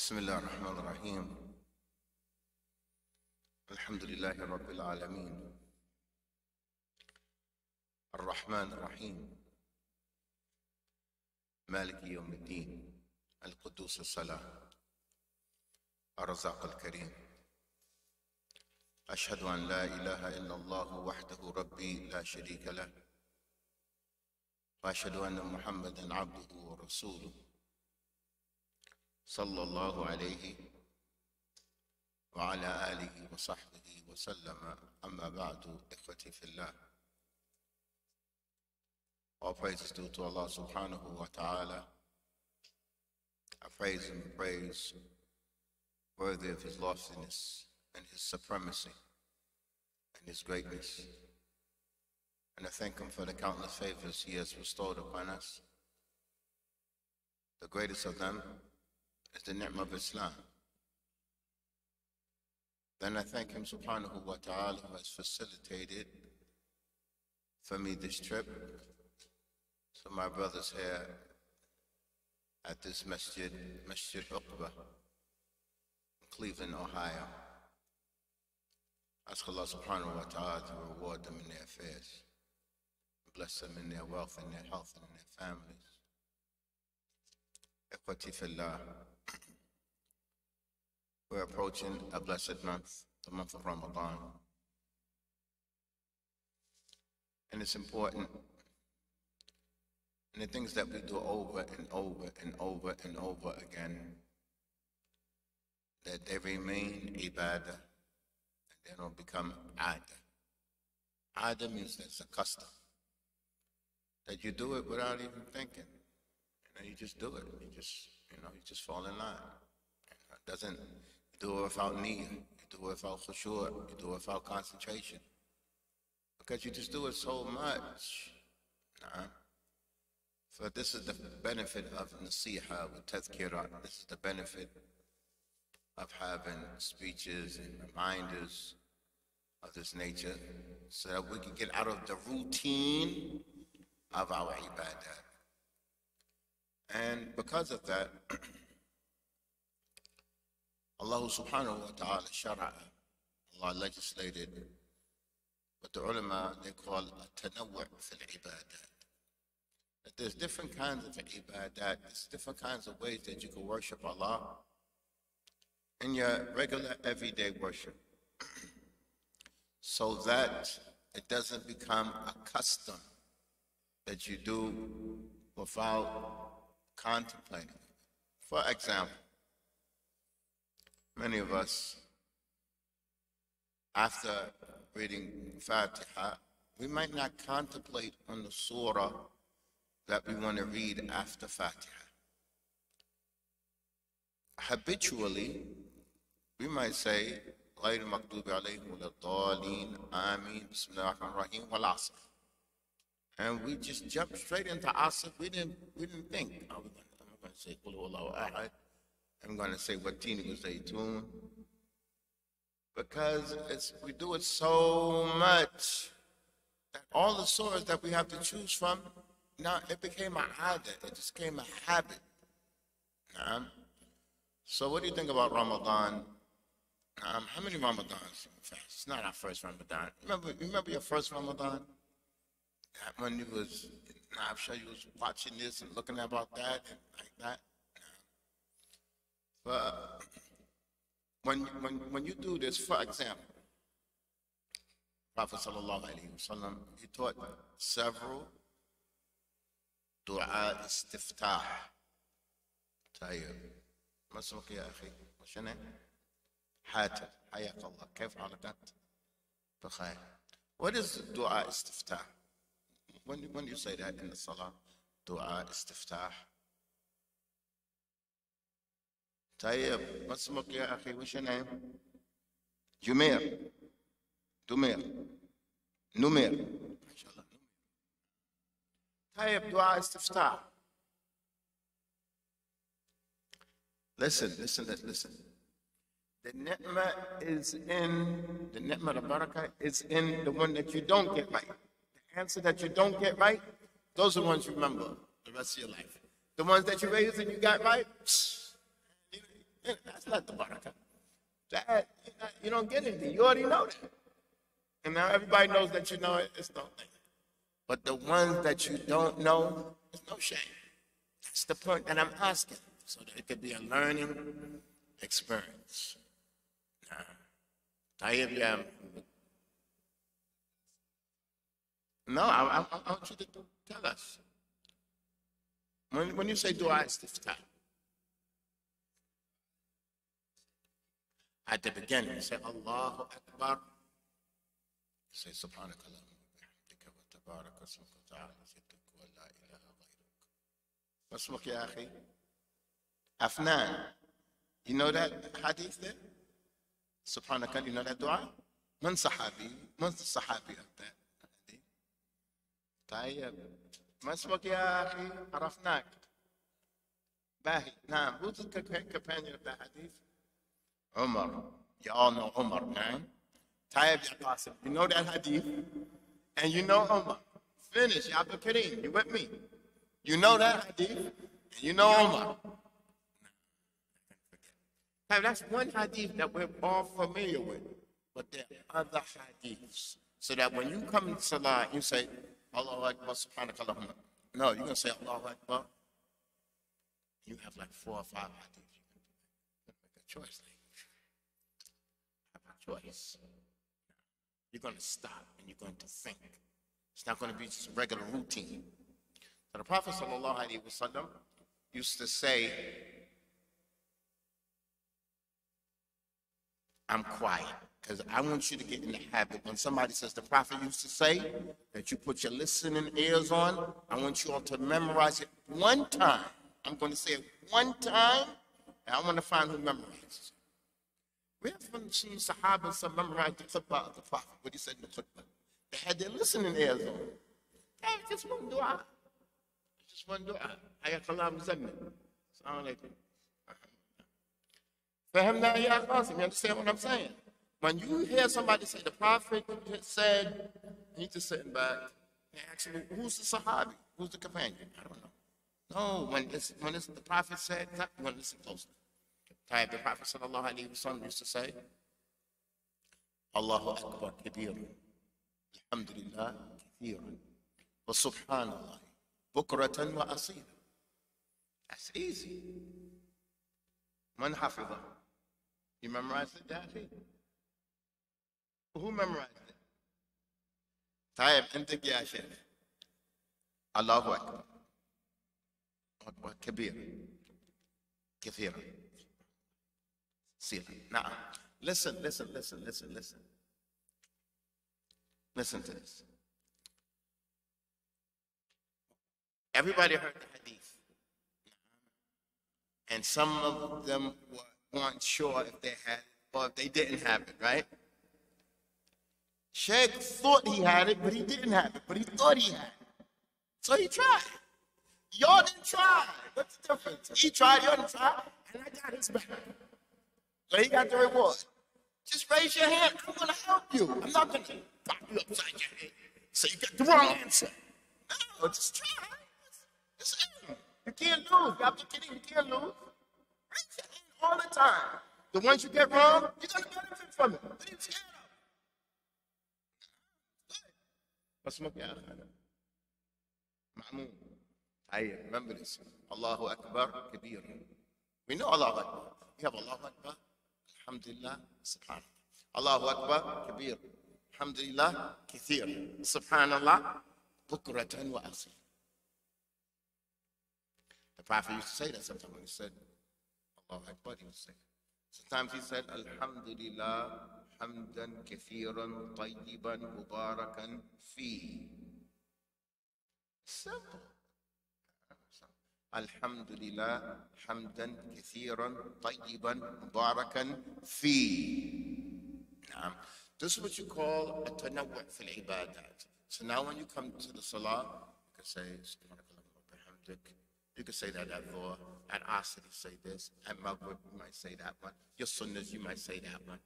بسم الله الرحمن الرحيم. الحمد لله رب العالمين. الرحمن الرحيم. مالك يوم الدين. القدوس السلام الرزاق الكريم. أشهد أن لا إله إلا الله وحده ربي لا شريك له. وأشهد أن محمدا عبده ورسوله. صلى الله عليه وعلى آله وصحبه وسلم أما بعد إخوتي في الله All praises due to Allah subhanahu wa ta'ala. I praise Him, praise worthy of His loftiness and His supremacy and His greatness. And I thank Him for the countless favors He has bestowed upon us. The greatest of them is the ni'mah of Islam. Then I thank Him subhanahu wa ta'ala who has facilitated for me this trip. So my brothers here at this masjid, Masjid Uqbah, in Cleveland, Ohio. Ask Allah subhanahu wa ta'ala to reward them in their affairs. Bless them in their wealth and their health and in their families. Ikhwati fillah. We're approaching a blessed month, the month of Ramadan. And it's important. And the things that we do over and over and over and over again, that they remain ibadah, and they don't become ada. Ada means that's a custom. That you do it without even thinking. You know, you just do it. You just, you know, you just fall in line. It doesn't do it without niyyah, you do it without khushu', you do it without concentration. Because you just do it so much. Nah. So this is the benefit of nasiha with tazkirah. This is the benefit of having speeches and reminders of this nature so that we can get out of the routine of our ibadah. And because of that, Allah subhanahu wa ta'ala shara'a, Allah legislated what the ulama they call a tanawwu' fil ibadah. That there's different kinds of ibadah, there's different kinds of ways that you can worship Allah in your regular everyday worship. so that it doesn't become a custom that you do without contemplating. For example, many of us, after reading Fatiha, we might not contemplate on the surah that we want to read after Fatiha. Habitually, we might say, غير المغضوب عليهم ولا الضالين آمين بسم الله الرحمن الرحيم والعصر. And we just jumped straight into Asr. We didn't, we didn't think. Oh, we're gonna, I'm going to say Qul Allahu Ahad. I'm going to say what Watini was Zaytun. Because it's, we do it so much that all the surahs that we have to choose from, now it became a habit. It just became a habit. Nah. So what do you think about Ramadan? Um, how many Ramadans? It's not our first Ramadan. Remember, remember your first Ramadan? when you was, I'm sure you was watching this and looking about that and like that. But when, when, when you do this, for example, Prophet sallallahu alaihi wasallam, he taught several dua istiftah. طيب ما اسمك يا اخي؟ وش انا؟ حاتم حياك الله كيف حالك انت؟ بخير. What is dua istiftah? when, when you say that in the salah, dua istiftah. طيب ما اسمك يا اخي وش name? جمير دمير نمير ما شاء الله طيب دعاء استفتاح Listen, listen, listen. The ni'mah is in, the ni'mah, the barakah is in the one that you don't get right. answer that you don't get right, those are the ones you remember the rest of your life. The ones that you raised and you got right, psh, Eh, that's not the barakah. That, eh, you don't get anything. You already know that. And now everybody knows that you know it. It's no thing. But the ones that you don't know, there's no shame. That's the point that I'm asking, so that it could be a learning experience. Tayyib, yeah. No, I, I, I want you to tell us. When, when you say "Do dua istiftah, at the beginning. You say, Allahu Akbar. Say, Subhanakallah. Afnan. You know that hadith there? Subhanaka, you know that dua? Man sahabi? Man sahabi of that hadith? Tayyab. Masmuk ya akhi, arafnak. Bahi. Naam, who's the companion of that hadith? Umar. You all know Umar, man. Tayyib ya Qasim. You know that hadith? And you know Umar. Finish. Abdul Kareem, you with me? You know that hadith? And you know Umar. Now, that's one hadith that we're all familiar with. But there are other hadiths. So that when you come to Salah, you say, Allahu Akbar, subhanakallahumma. No, you're going to say Allahu Akbar. You have like four or five hadiths. You can make a choice. Choice. You're going to stop and you're going to think. It's not going to be just a regular routine. So the Prophet used to say, I'm quiet because I want you to get in the habit. When somebody says the Prophet used to say that you put your listening ears on, I want you all to memorize it one time. I'm going to say it one time, and I want to find who memorizes. We have some Sahaba some memorized the khutbah of the Prophet, what he said in the khutbah. They had their listening ears on. Hey, just one dua. Just one dua. Ayakallah Muzammil. Assalamu alaikum. Uh-huh. Fahimna ya Qasim, you understand what I'm saying? When you hear somebody say the Prophet said, you just sitting back and actually, who's the Sahabi? Who's the companion? I don't know. No, when it's, when it's the Prophet said, you listen closely. The Prophet wasallam used to say, Allahu Akbar kabir, Alhamdulillah kathiran, wa subhanallah, bukratan wa asila. That's easy. Man hafidha. You memorized it, Daffy? Who memorized it? طيب انت يا شيخ الله اكبر اكبر كبير كثيرا ceiling. Now, listen, listen, listen, listen, listen. Listen to this. Everybody heard the hadith. And some of them were not sure if they had or if they didn't have it, right? Sheikh thought he had it, but he didn't have it, but he thought he had it. So he tried. Y'all didn't try. What's the difference? He tried, y'all didn't try, and I got his back. So he got the reward. Just raise your hand. I'm going to help you. I'm not going to pop you upside your head. So you got the wrong answer. No, just try. Just it's you can't lose. I'm just kidding. You can't lose. Raise your hand all the time. The ones you get wrong, you're going to benefit from it. Leave your hand up. But smoke your Ma'mun. I remember this. Allahu Akbar Kabir. We know Allahu Akbar. We have Allahu Akbar. الحمد لله سبحان الله اكبر كبير الحمد لله كثير سبحان الله بكرة وأصيل The Prophet used to say that sometimes when he said Allah Akbar, he would say. Sometimes he said, Alhamdulillah, حمدا كثيرا طيبا مباركا فيه simple الحمد لله حمدا كثيرا طيبا مباركا فيه نعم This is what you call a tanawwu' في العبادات. So now when you come to the salah, you can say سبحانك اللهم وبحمدك. You can say that at Dhuhr. At Asr, you say this. At Maghrib, you might say that one. Your sunnahs, you might say that one.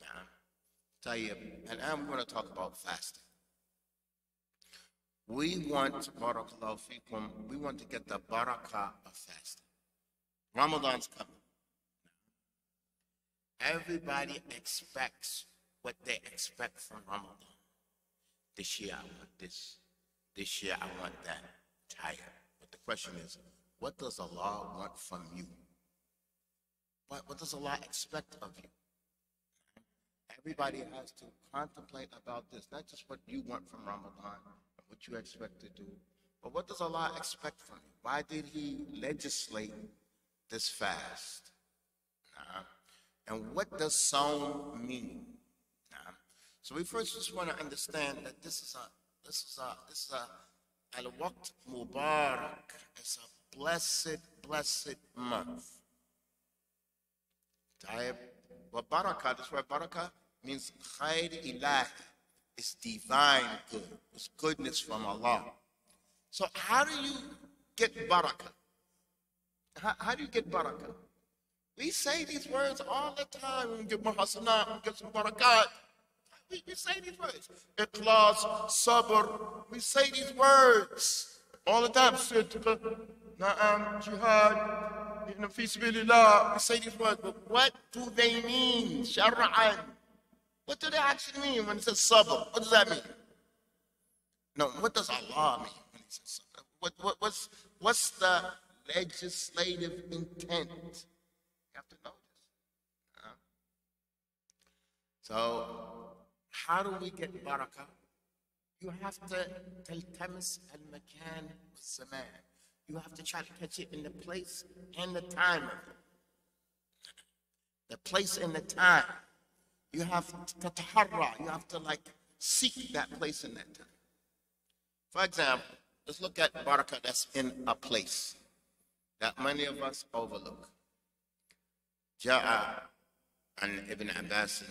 Now, Tayyib, and I'm going to talk about fasting. We want, barakallahu fikum, we want to get the barakah of fasting. Ramadan's coming. Everybody expects what they expect from Ramadan. This year I want this. This year I want that. Tired. But the question is, what does Allah want from you? What, what does Allah expect of you? Everybody has to contemplate about this, not just what you want from Ramadan, what you expect to do, but what does Allah expect from you? Why did He legislate this fast? Uh, and what does Saum mean? Uh, so we first just want to understand that this is a this is a this is a al-waqt mubarak. It's a blessed, blessed month. Taib. Well, barakah, this word barakah means khair ilahi. It's divine good. It's goodness from Allah. So how do you get barakah? How, how do you get barakah? We say these words all the time. We get mahasanat, we get some barakat. We, we say these words. Ikhlas, sabr. We say these words all the time. Na'am, jihad, fi We say these words, but what do they mean? Shara'an. What do they actually mean when it says sabr? What does that mean? No, what does Allah mean when he says sabr? What, what, what's, what's the legislative intent? You have to know this. Huh? So, how do we get barakah? You have to taltamis al-makan zaman. You have to try to catch it in the place and the time of it. The place and the time. You have to taharra. You have to like seek that place in that time. For example, let's look at barakah that's in a place that many of us overlook. جاء عن ابن عباس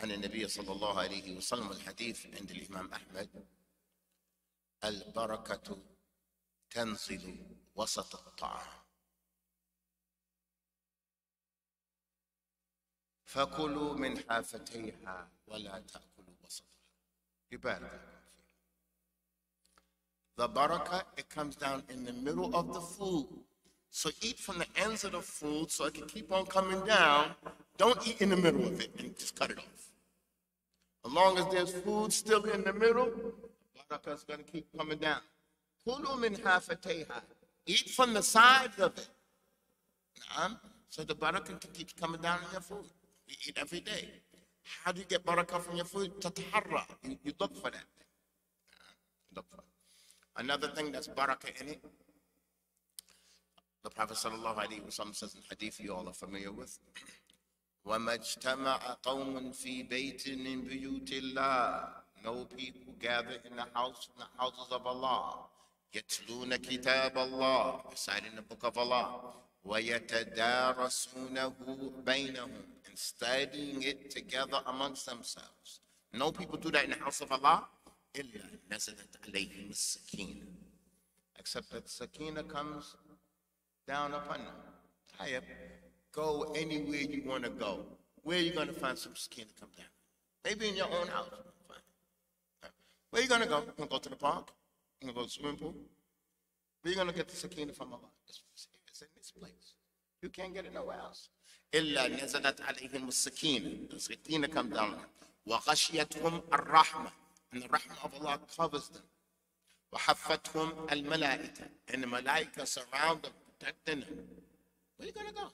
عن النبي صلى الله عليه وسلم الحديث عند الإمام أحمد البركة تنزل وسط الطعام فكلوا من حافتيها ولا تأكلوا وسطها يبارك The barakah, it comes down in the middle of the food. So eat from the ends of the food so it can keep on coming down. Don't eat in the middle of it and just cut it off. As long as there's food still in the middle, barakah is going to keep coming down. Kulu min hafateha. Eat from the sides of it. So the barakah keeps coming down in your food. You eat every day. How do you get barakah from your food? Tataharra. You, you look for that. Look for it. Another thing that's barakah in it, the Prophet ﷺ says in hadith you all are familiar with, وَمَا اجْتَمَعَ قَوْمٌ فِي بَيْتٍ مِّن بُيُوتِ اللَّهِ No people gather in the house from the houses of Allah. يَتْلُونَ كِتَابَ اللَّهِ Reciting the book of Allah. وَيَتَدَارَسُونَهُ بَيْنَهُمْ and studying it together amongst themselves. No people do that in the house of Allah. Except that Sakina comes down upon them. Tayyip, go anywhere you want to go. Where are you going to find some Sakina come down? Maybe in your own house. Where are you going to go? You're going to go to the park? You're going to go to the swimming pool? Where are you going to get the Sakina from Allah? It's in this place. You can't get it nowhere else. إلا نزلت عليهم السكينة. The sakina come down. وغشيتهم الرحمة and the rahmah of Allah covers them. وَحَفَّتْهُمْ الْمَلَائِكَةِ And the malaika surround them, protecting them. Where are you to go?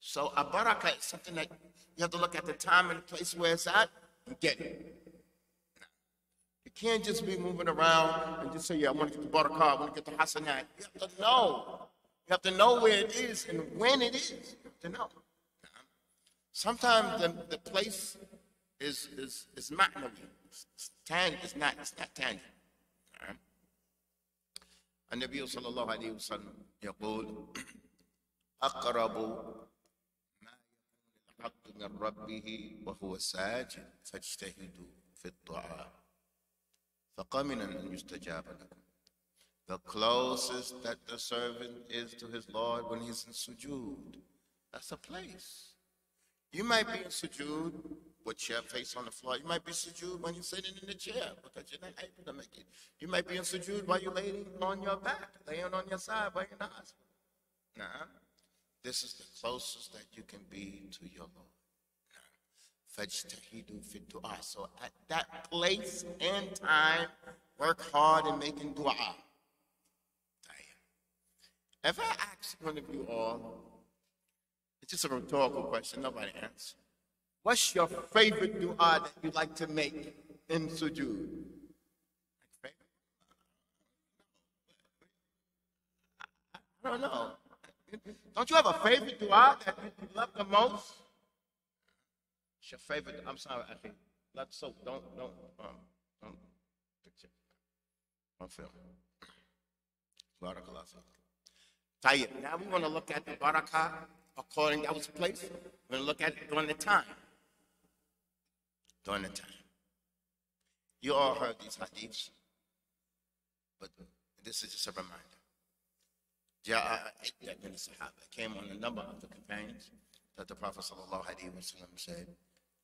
So a barakah is something that you have to look at the time and the place where it's at and get it. You can't just be moving around and just say, yeah, I want to get the barakah, I want to get the hasanat. You have to know. You have to know where it is and when it is. You have to know. Sometimes the, the place is is is ma'nawi. It's, tangible. It's not. It's not tangible. النبي صلى الله عليه وسلم يقول أقرب ما يكون العبد من ربه وهو ساجد فاجتهدوا في الدعاء فقمنا أن يستجاب لكم the closest that the servant is to his Lord when he's in sujood. That's a place. You might be in sujood with your face on the floor. You might be sujood when you're sitting in the chair because you're not able to make it. You might be in sujood while you're laying on your back, laying on your side while you're in the hospital. Nah. This is the closest that you can be to your Lord. Fajtahidu. So at that place and time, work hard in making dua. If I ask one of you all, it's just a rhetorical question, nobody answers. What's your favorite dua that you like to make in sujood? I don't know. Don't you have a favorite dua that you love the most? It's your favorite. I'm sorry, I think. Not so. Don't don't um don't picture. Don't film. Barakallah. Tayyib. Now we want to look at the barakah according that was placed. We're going to look at it during the time. During the time. You all heard these hadiths, but this is just a reminder. came on a number of the companions that the Prophet ﷺ said,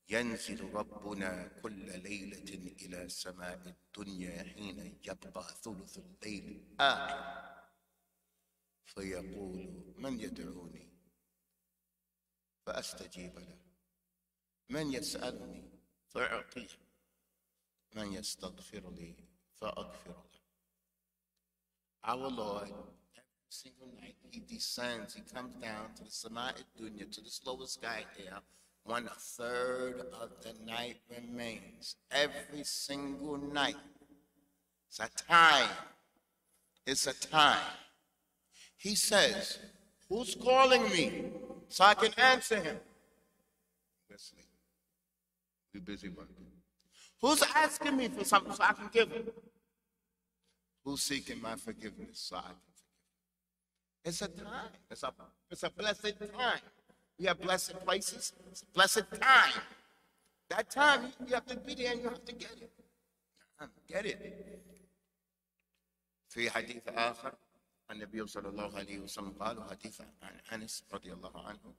ينزل ربنا كل ليلة إلى سماء الدنيا حين يبقى ثلث الليل آخر فيقول من يدعوني فأستجيب له من يسألني فأعطيه من يستغفر لي فأغفر له Our Lord, every single night, He descends, He comes down to the Sama'id Dunya, to the slowest sky here, when a third of the night remains. Every single night. It's a time. It's a time. He says, Who's calling me so I can answer him? Wesley, we're busy working. Who's asking me for something so I can give him? Who's seeking my forgiveness so I can forgive? It's a time. It's a, it's a blessed time. We have blessed places. It's a blessed time. That time, you have to be there and you have to get it. Get it. في حديث آخر النبي صلى الله عليه وسلم قال حديثا عن أنس رضي الله عنه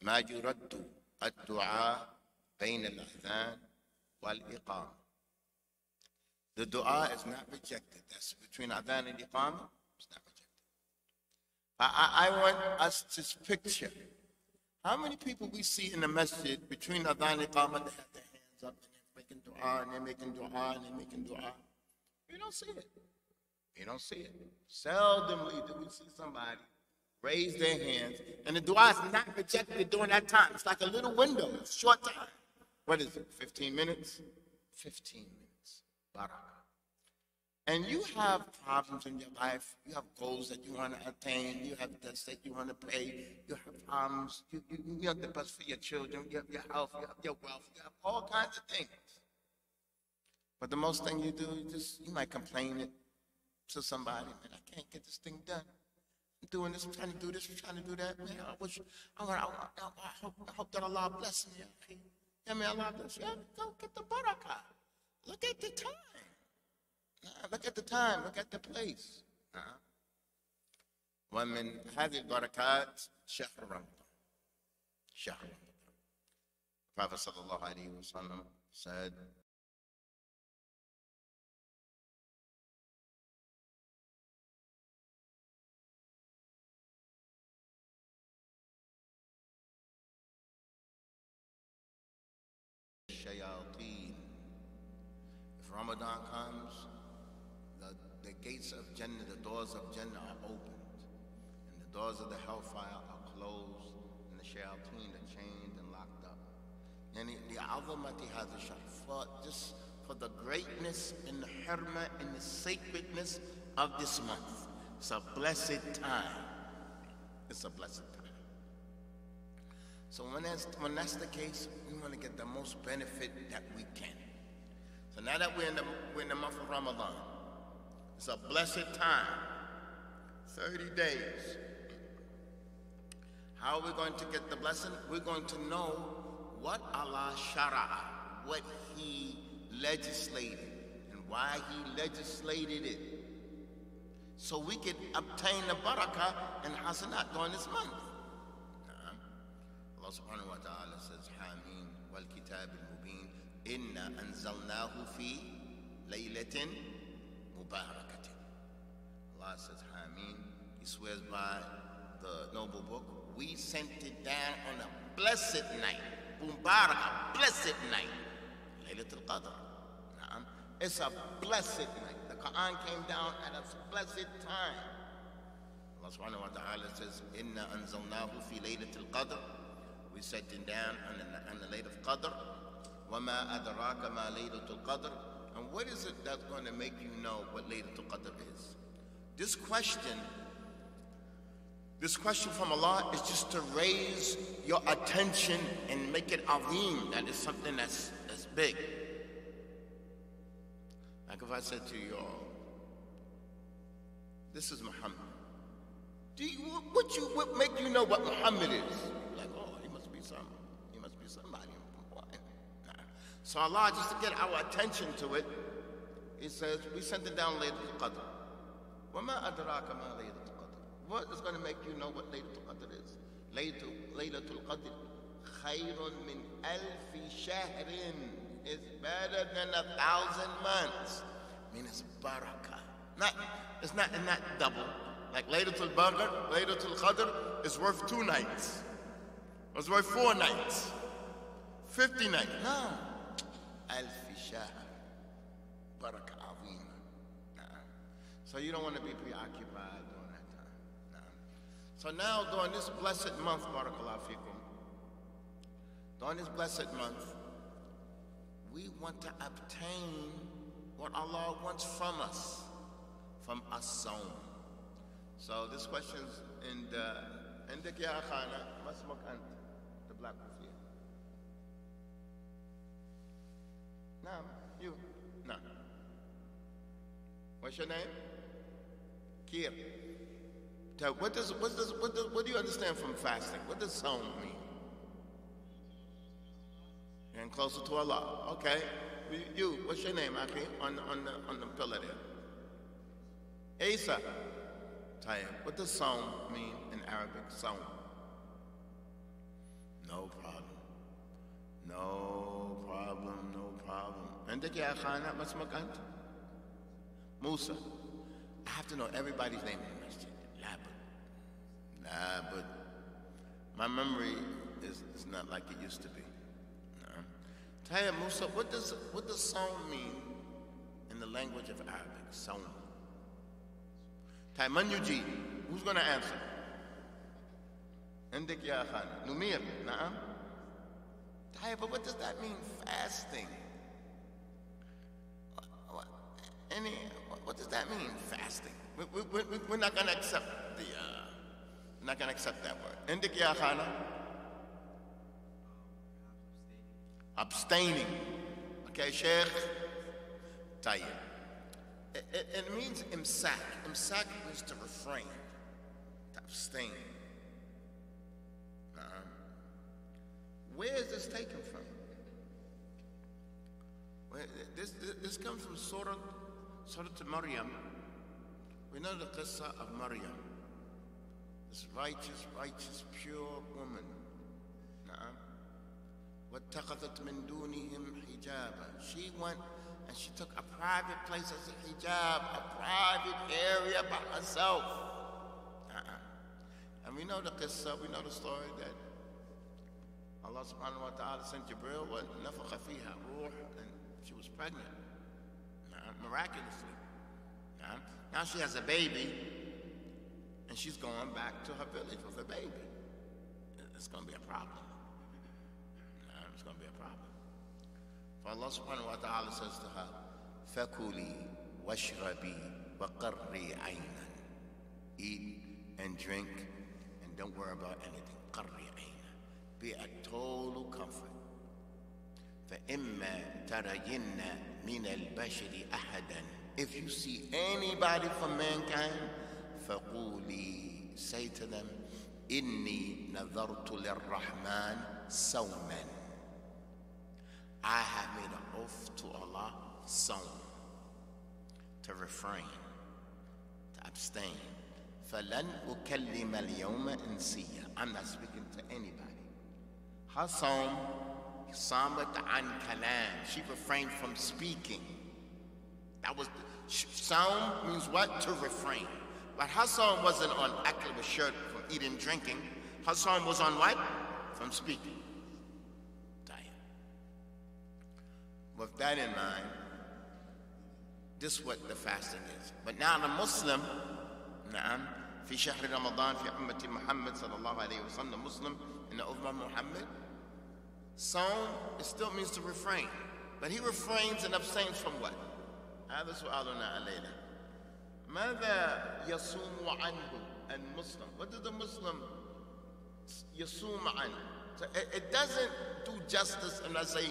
ما يرد الدعاء بين الأذان والإقامة The dua is not rejected. That's between adhan and iqamah. It's not rejected. I, I, want us to picture how many people we see in the masjid between adhan and iqamah, they have their hands up and they're making dua and they're making dua and they're making dua. We don't see it. You don't see it. Seldomly do we see somebody raise their hands, and the dua is not rejected during that time. It's like a little window, it's a short time. What is it, 15 minutes? 15 minutes. Barakah. And you have problems in your life. You have goals that you want to attain. You have debts that you want to pay. You have problems. You, you, you have the best for your children. You have your health. You have your wealth. You have all kinds of things. But the most thing you do, you just you might complain it to somebody, man, I can't get this thing done. I'm doing this, I'm trying to do this, I'm trying to do that, man. I wish, I, want, I, I, I, hope, I hope that Allah bless me. Yeah, man, Allah bless you. Yeah, go get the barakah. Look at the time. Uh, look at the time. Look at the place. Uh, ومن هذه البركات شهر رمضان شهر رمضان Prophet sallallahu alaihi wasallam said Ramadan comes, the, the gates of Jannah, the doors of Jannah are opened, and the doors of the hellfire are closed, and the shayateen are chained and locked up. And the azamati has a for just for the greatness and the herma and the sacredness of this month. It's a blessed time. It's a blessed time. So when that's, when that's the case, we want to get the most benefit that we can. So now that we're in the, we're in the month of Ramadan, it's a blessed time, 30 days. How are we going to get the blessing? We're going to know what Allah shara, what He legislated, and why He legislated it. So we can obtain the barakah and hasanat during this month. Allah subhanahu wa ta'ala says, Hameen wal kitab inna anzalnahu fi laylatin mubarakatin. Allah says, Hameen, he swears by the noble book, we sent it down on a blessed night. Mubarak, a blessed night. Laylatul Qadr. Na'am. It's a blessed night. The Quran came down at a blessed time. Allah subhanahu wa ta'ala says, Inna anzalnahu fi laylatul qadr. We sent it down on the, on the laylat of Qadr. وَمَا أَدْرَاكَ مَا لَيْلَةُ الْقَدْرِ And what is it that's going to make you know what Laylatul Qadr is? This question, this question from Allah is just to raise your attention and make it azim. That is something that's, that's big. Like if I said to you all, this is Muhammad. Do you, what, you, what make you know what Muhammad is? Like, So Allah, just to get our attention to it, He says, we sent it down Laylatul Qadr. وَمَا أَدْرَاكَ مَا لَيْلَةُ الْقَدْرِ What is going to make you know what Laylatul Qadr is? Laylatul Qadr خَيْرٌ مِنْ أَلْفِ شَهْرٍ It's better than a thousand months. I mean, it's barakah. Not, it's not, it's not double. Like Laylatul Badr, Laylatul Qadr is worth two nights. It's worth four nights. 50 nights. No. alf shahr. Barak azima. So you don't want to be preoccupied during that time. So now during this blessed month, barakallahu fikum, during this blessed month, we want to obtain what Allah wants from us, from us own. So this question's in the in the Khana, Masmuk Ant, the black Now, you. Now. What's your name? Kia. Tell, what does what does what does what do you understand from fasting? What does Saum mean? And closer to Allah. Okay. You, what's your name, Aki? On on the on the pillar there. Asa. Tayyib. What does Saum mean in Arabic? Saum. No problem. No problem. Um, عندك يا خانة ما I have to know everybody's name in the masjid. My memory is, is not like it used to be. No. Musa, what does what does Saum mean in the language of Arabic? Saum. Taya Manuji, who's going to answer? عندك يا خانة نمير نعم but what does that mean fasting Any, what does that mean, fasting? We, we, we, we're not going to accept the, uh, not going to accept that word. Indik ya khana? Abstaining. Okay, Sheikh? Tayyib. It, it, it means imsak. Imsak means to refrain, to abstain. Uh, where is this taken from? This, this, this comes from Surah Surah Maryam, we know the qissa of Maryam, this righteous, righteous, pure woman. نعم. واتخذت من دونهم حجابا. She went and she took a private place as a hijab, a private area by herself. Uh-uh. And we know the qissa, we know the story that Allah subhanahu wa ta'ala sent Jibril, wa nafakha fiha ruh, and she was pregnant miraculously. Now, now she has a baby, and she's going back to her village with her baby. It's going to be a problem. It's going to be a problem. For Allah subhanahu wa ta'ala says to her, فَكُلِي وَاشْرَبِي وَقَرِّي عَيْنًا Eat and drink and don't worry about anything. قَرِّي عَيْنًا Be a total comfort. فَإِمَّا تَرَيِنَّ من البشر أحدا If you see anybody from mankind فقولي say to them إني نذرت للرحمن صوما I have made an oath to Allah صوم to refrain to abstain فلن أكلم اليوم إنسيا I'm not speaking to anybody her Samat an kalam. She refrained from speaking. That was the, sound means what? To refrain. But Hassan wasn't on akl shirt from eating drinking. Hassan was on what? From speaking. With that in mind, this is what the fasting is. But now the Muslim, نعم في شهر رمضان في أمة محمد صلى الله عليه وسلم Muslim in the Ummah Muhammad Psalm, it still means to refrain. But he refrains and abstains from what? هذا سؤالنا علينا. ماذا يصوم عنه المسلم? What does the Muslim يصوم عنه? So it, it doesn't do justice and I say,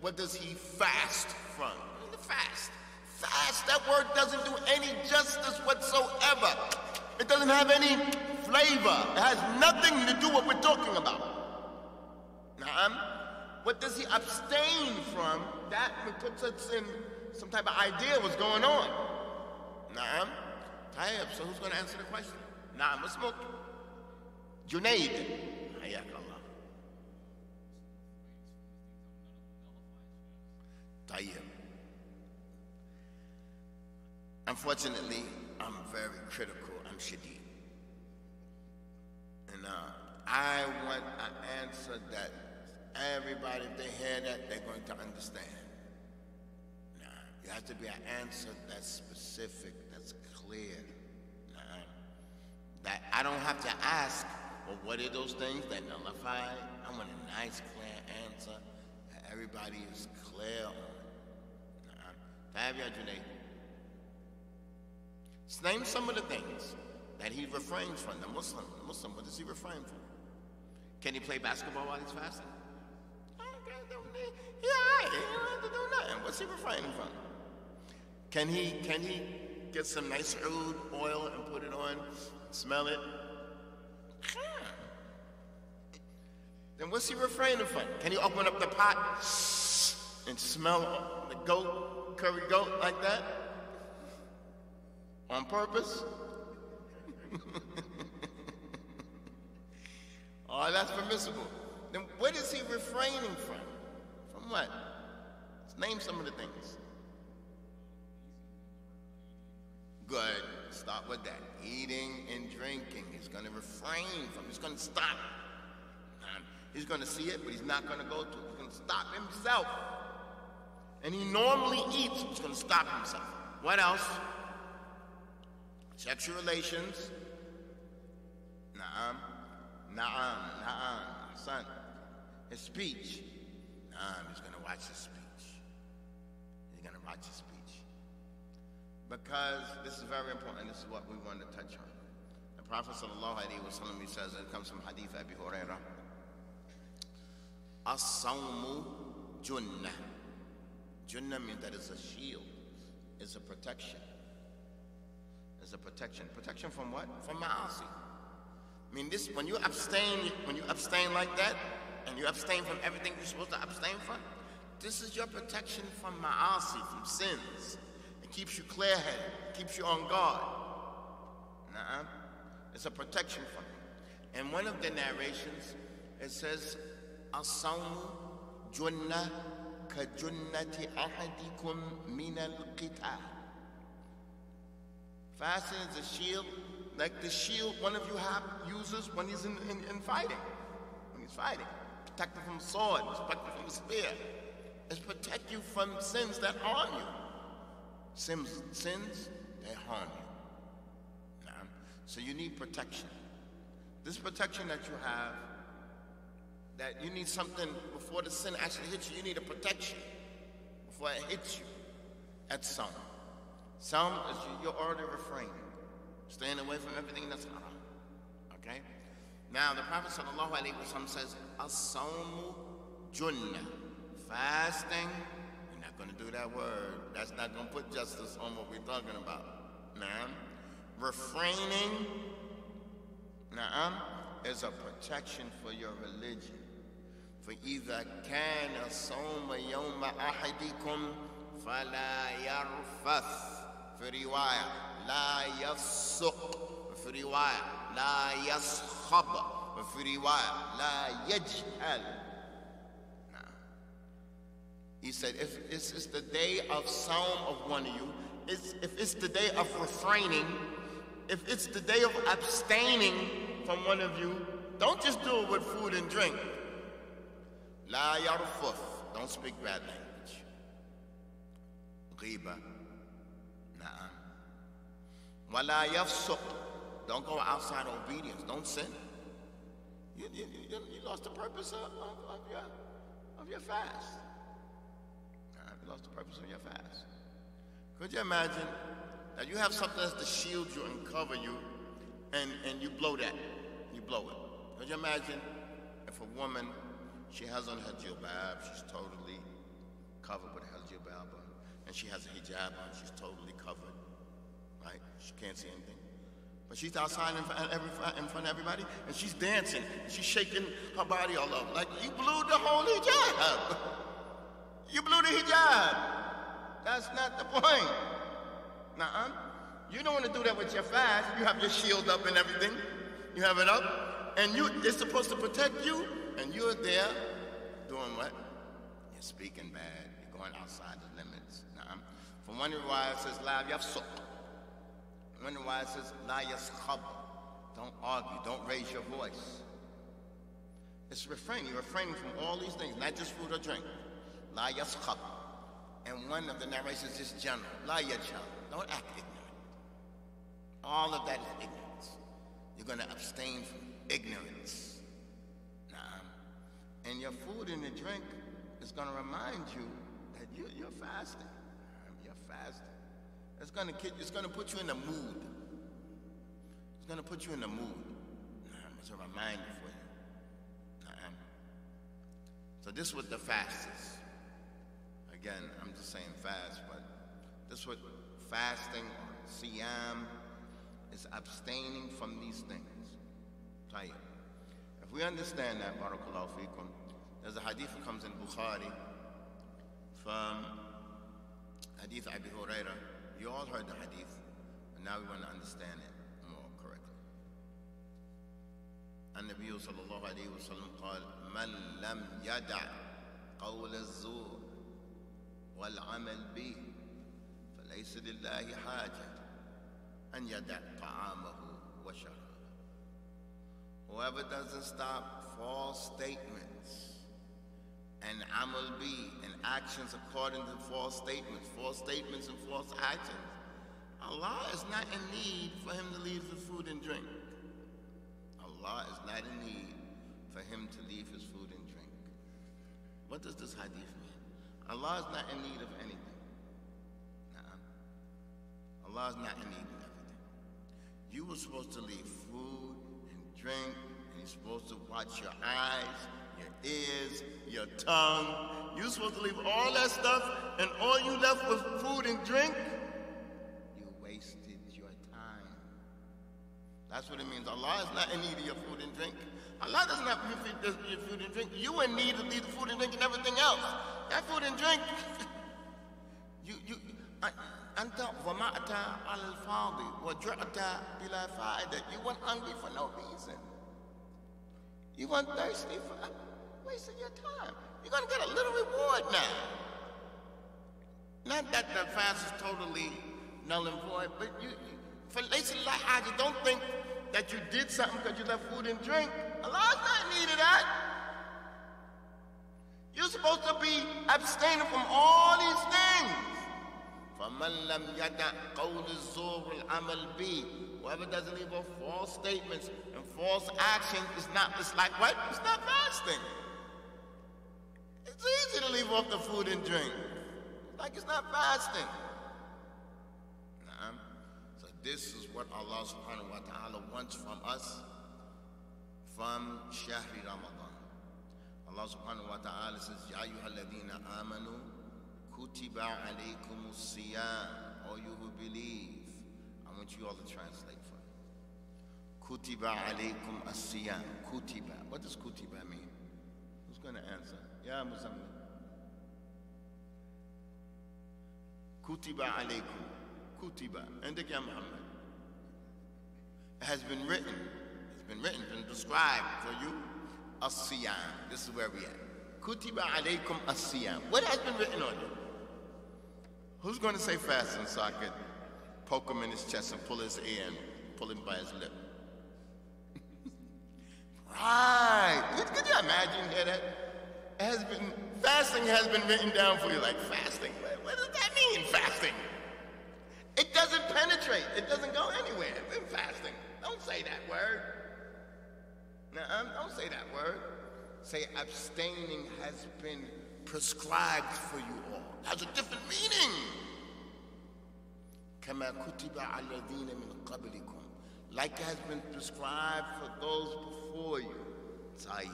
what does he fast from? The fast. Fast, that word doesn't do any justice whatsoever. It doesn't have any flavor. It has nothing to do what we're talking about. Now, what does he abstain from? That puts us in some type of idea what's going on. Naam. Tayyib, so who's going to answer the question? Naam, Musmuk. Junaid. Hayakallah. Tayyib. Unfortunately, I'm very critical. I'm shadid. And uh, I want an answer that Everybody, if they hear that, they're going to understand. You have to be an answer that's specific, that's clear. That I don't have to ask, well, what are those things that nullify? I want a nice, clear answer that everybody is clear on. Nah, Name some of the things that he refrains from. The Muslim, the Muslim, what does he refrain from? Can he play basketball while he's fasting? Yeah, he don't have to do nothing. What's he refraining from? Can he can he get some nice oud oil and put it on, smell it? Then what's he refraining from? Can he open up the pot and smell the goat, curry goat like that? On purpose? oh, that's permissible. Then what is he refraining from? What? Let's name some of the things. Good. Start with that. Eating and drinking. He's going to refrain from. He's going to stop. He's going to see it, but he's not going to go to it. He's going to stop himself. And he normally eats. He's going to stop himself. What else? Sexual relations. Naam. Naam. Naam. Son. His speech. Um, he's going to watch his speech. He's going to watch his speech. Because this is very important. This is what we want to touch on. The Prophet sallallahu alaihi wasallam he says, it comes from Hadith Abi Hurairah. As-sawmu junnah. Junnah means that it's a shield. It's a protection. It's a protection. Protection from what? From ma'asi. I mean, this when you abstain, when you abstain like that, and you abstain from everything you're supposed to abstain from, this is your protection from ma'asi, from sins. It keeps you clear-headed, keeps you on guard. Nah, it's a protection from it. And one of the narrations, it says, "Asawmu junna ka junnati ahadikum min al Fasting is a shield, like the shield one of you have uses when he's in, in, in fighting, when he's fighting protect you from sword, protect you from spear. It's protect you from sins that harm you. Sins, sins they harm you. So you need protection. This protection that you have, that you need something before the sin actually hits you, you need a protection before it hits you. That's saum. Saum is you're already refraining, staying away from everything that's haram. Okay? Now, the Prophet ﷺ says, As-sawmu junnah. Fasting, we're not going to do that word. That's not going to put justice on what we're talking about. Now, refraining, now, is a protection for your religion. فإذا كان صوم يوم أحدكم فلا يرفث في رواية لا يفسق في رواية لا يصخب وفي رواية لا يجهل he said, if it's, it's the day of saum of one of you, it's, if it's the day of refraining, if it's the day of abstaining from one of you, don't just do it with food and drink. La yarfuf, don't speak bad language. Ghiba, na'am. Wala yafsuq, don't go outside obedience. Don't sin. You, you, you, you lost the purpose of, of, of, your, of your fast. You lost the purpose of your fast. Could you imagine that you have something that's to shield you and cover you, and, and you blow that? You blow it. Could you imagine if a woman, she has on her jilbab, she's totally covered with her jilbab and she has a hijab on, she's totally covered, right? She can't see anything. But she's outside in front, of every, in front of everybody, and she's dancing. She's shaking her body all over. Like, you blew the whole hijab. You blew the hijab. That's not the point. Nuh-uh. You don't want to do that with your fast. You have your shield up and everything. You have it up. And you it's supposed to protect you. And you're there doing what? You're speaking bad. You're going outside the limits. Nuh-uh. From one of your wives says, La yafsuq. One why it says, La yaskhab. Don't argue. Don't raise your voice. It's refraining. You're refraining from all these things, not just food or drink. La yaskhab. And one of the narrations is general. La. Don't act ignorant. All of that is ignorance. You're going to abstain from ignorance. Nah. And your food and your drink is going to remind you that you, you're fasting. It's going to it's to put you in the mood. It's going to put you in the mood. It's a reminder for you. So this was the fastest. Again, I'm just saying fast, but this is what fasting or siyam is abstaining from these things. If we understand that, barakallahu fikum, there's a hadith that comes in Bukhari from hadith Abi Huraira. You all heard the hadith, but now we want to understand it more correctly. النبي صلى الله عليه وسلم قال من لم يدع قول الزور والعمل به فليس لله حاجة أن يدع طعامه وشرابه Whoever doesn't stop false statements and amal bi and actions according to false statements, false statements and false actions, Allah is not in need for him to leave his food and drink. Allah is not in need for him to leave his food and drink. What does this hadith mean? Allah is not in need of anything. Nah. Allah is not in need of everything. You were supposed to leave food and drink, and you're supposed to watch your eyes, your ears, your tongue. You're supposed to leave all that stuff, and all you left was food and drink. You wasted your time. That's what it means. Allah is not in need of your food and drink. Allah doesn't have your food and drink. You in need of the food and drink and everything else. That food and drink, you, you, I, أنت ومعت على الفاضي وجعت بلا فائدة. You weren't hungry for no reason. You weren't thirsty for wasting your time. You're going to get a little reward now. Not that the fast is totally null and void, but you, for Allah Haji, don't think that you did something because you left food and drink. Allah's not needed that. You're supposed to be abstaining from all these things. فَمَنْ لَمْ يَدَعْ قَوْلِ الزُّورِ الْعَمَلْ بِهِ Whoever doesn't leave off false statements and false actions is not, it's like what? It's not fasting. It's easy to leave off the food and drink. Like it's not fasting. Nah. So this is what Allah subhanahu wa ta'ala wants from us from Shahri Ramadan. Allah subhanahu wa ta'ala says, Ya ayyuhalladhina amanu Kutiba alaykum siyam. All you who believe. I want you all to translate for me. Kutiba alaykum as-siyam. Kutiba. What does kutiba mean? Who's going to answer? Ya Muzammil. Kutiba alaykum. Kutiba. And ya Muhammad. It has been written. It's been written, been described for you. As-siyam. This is where we are. Kutiba alaykum as-siyam. What has been written on you? Who's going to say fasting so I could poke him in his chest and pull his ear and pull him by his lip. right. Could, could you imagine that? It has been, fasting has been written down for you like fasting. What, what does that mean, fasting? It doesn't penetrate. It doesn't go anywhere. It's been fasting. Don't say that word. No, don't say that word. Say abstaining has been prescribed for you all. Has a different meaning. كما كتب على الذين من قبلكم like it has been prescribed for those before you طيب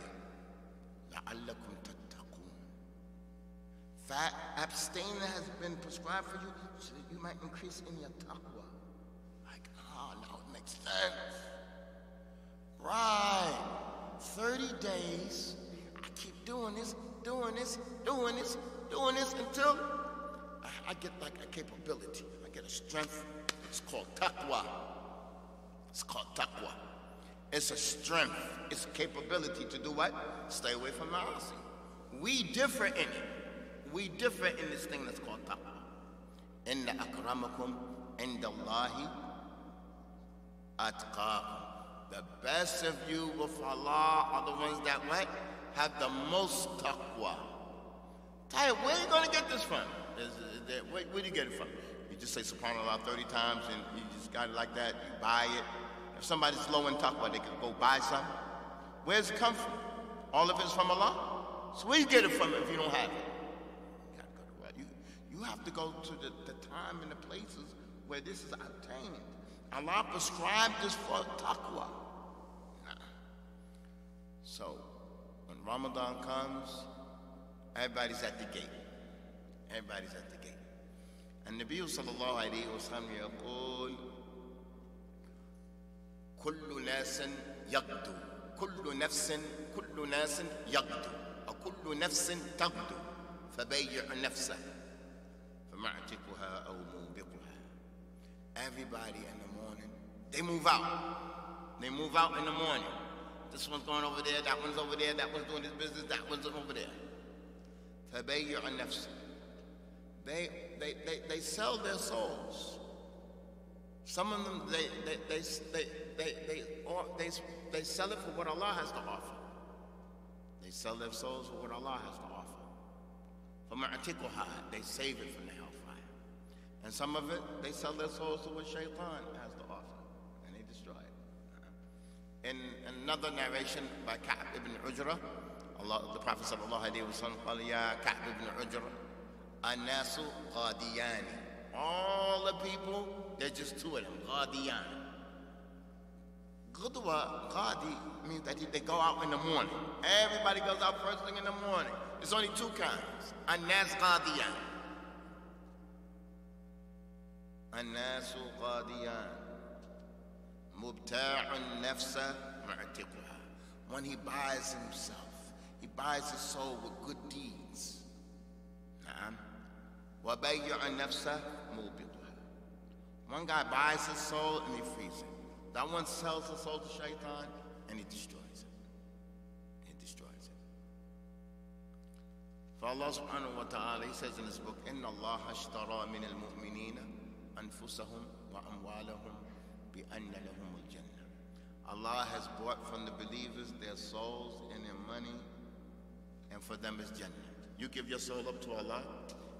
لعلكم تتقون Fat abstaining has been prescribed for you so that you might increase in your taqwa like ah oh, now it makes sense right 30 days I keep doing this doing this doing this doing this until I, get like a capability I get a strength. It's called taqwa. It's called taqwa. It's a strength. It's a capability to do what? Stay away from ma'asi. We differ in it. We differ in this thing that's called taqwa. Inna akramakum indallahi atqakum. The best of you with Allah are the ones that what? Have the most taqwa. Tell where are you going to get this from? There, where, where do you get it from? You just say subhanAllah 30 times and you just got it like that, you buy it. If somebody's low in taqwa, they can go buy something. Where's it come from? All of it's from Allah? So where you get it from if you don't have it? You, you have to go to the, the time and the places where this is obtained. Allah prescribed this for taqwa. So when Ramadan comes, everybody's at the gate. Everybody's at the gate. النبي صلى الله عليه وسلم يقول كل ناس يغدو كل نفس كل ناس يغدو وكل نفس تغدو فبيع نفسه فمعتقها أو موبقها Everybody in the morning, they move out. They move out in the morning. This one's going over there, that one's over there, that one's doing his business, that one's over there. فبيع نفسه they, they, they, they sell their souls. Some of them, they, they, they, they, they, they, they, they sell it for what Allah has to offer. They sell their souls for what Allah has to offer. They save it from the hellfire. And some of it, they sell their souls to what shaitan has to offer. And they destroy it. In another narration by Ka'b ibn Ujra, Allah, the Prophet sallallahu alayhi wa sallam, Ka'b ibn Ujra, Anasu Qadiyani. All the people, there's just two of them, Qadiyan. Gudwa, Qadi, means that they go out in the morning. Everybody goes out first thing in the morning. There's only two kinds. Anas Qadiyan. Anasu Qadiyan. Mubta'un nafsa mu'tiquha. When he buys himself, he buys his soul with good deeds. وَبَيِّعَ النَّفْسَ مُوبِقُهَا One guy buys his soul and he frees it. That one sells his soul to shaitan and he destroys it. He destroys it. For Allah subhanahu wa ta'ala, he says in his book, إِنَّ اللَّهَ اشْتَرَى مِنَ الْمُؤْمِنِينَ أَنفُسَهُمْ وَأَمْوَالَهُمْ بِأَنَّ لَهُمُ الْجَنَّةِ Allah has bought from the believers their souls and their money, and for them is Jannah. You give your soul up to Allah,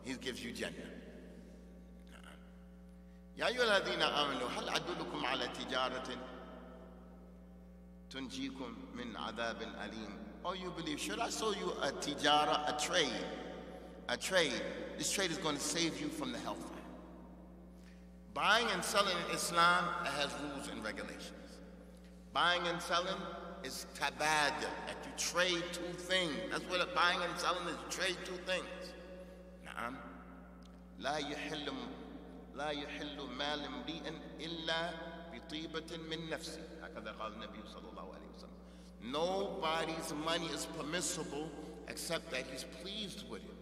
he gives you Jannah. يا أيها الذين آمنوا هل أدلكم على تجارة تنجيكم من عذاب أليم Oh, you believe, should I show you a tijara, a trade? A trade. This trade is going to save you from the hellfire. Buying and selling in Islam has rules and regulations. Buying and selling is tabad, that you trade two things. That's what buying and selling is, trade two things. نعم لا يحل لا يحل مال امرئ إلا بطيبة من نفسه هكذا قال النبي صلى الله عليه وسلم Nobody's money is permissible except that he's pleased with it.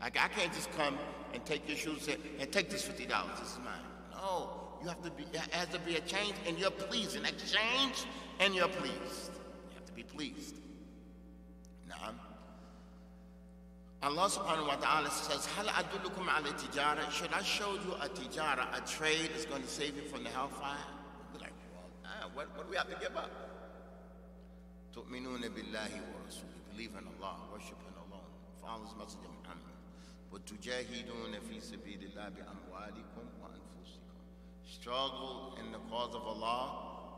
Like I can't just come and take your shoes and, and take this $50, this is mine. No, you have to be, it has to be a change and you're pleased. An exchange and you're pleased. You have to be pleased. Now, Allah subhanahu wa ta'ala says, Hal adulukum ala tijara. Should I show you a tijara, a trade that's going to save you from the hellfire? We're like, well, what, what do we have to give up? تؤمنون بالله ورسوله believe in Allah worship Him alone follow His message Muhammad وتجاهدون في سبيل الله بأموالكم وأنفسكم Struggle in the cause of Allah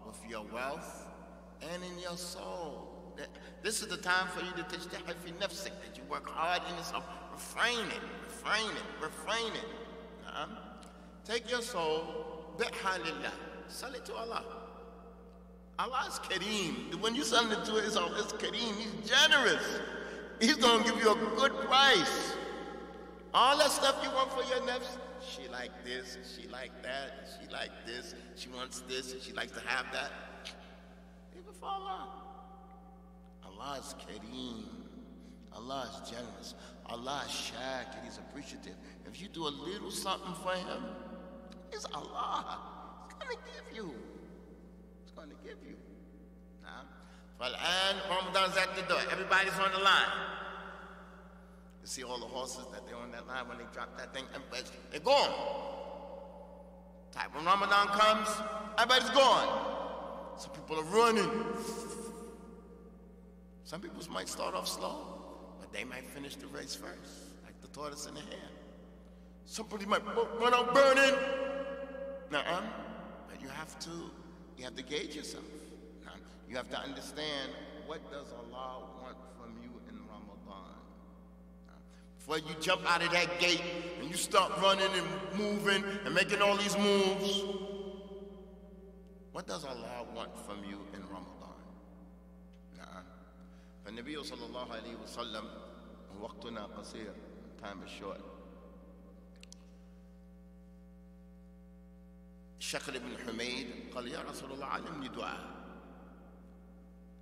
with your wealth and in your soul. This is the time for you to teach the fi nafsik, that you work hard in yourself. Refrain it, refrain it, refrain it. Uh-huh. Take your soul, bi'ha. Sell it to Allah. Allah is Kareem. When you send it to His it's Kareem. He's generous. He's going to give you a good price. All that stuff you want for your nafs, she like this, she like that, she like this, she wants this, and she likes to have that. Even for Allah. Allah is Kareem. Allah is generous. Allah is shakir. He's appreciative. If you do a little something for him, it's Allah. He's going to give you. He's going to give you. Now, Ramadan's at the door. Everybody's on the line. You see all the horses that they're on that line when they drop that thing, and they're gone. Type when Ramadan comes, everybody's gone. Some people are running. Some people might start off slow, but they might finish the race first, like the tortoise in the hare. Somebody might run out burning. Nuh-uh. But you have to you have to gauge yourself. You have to understand what does Allah want from you. Before you jump out of that gate and you start running and moving and making all these moves, what does Allah want from you in Ramadan? فالنبي صلى الله عليه وسلم وقتنا قصير time is short شكل بن حميد قال يا رسول الله علمني دعاء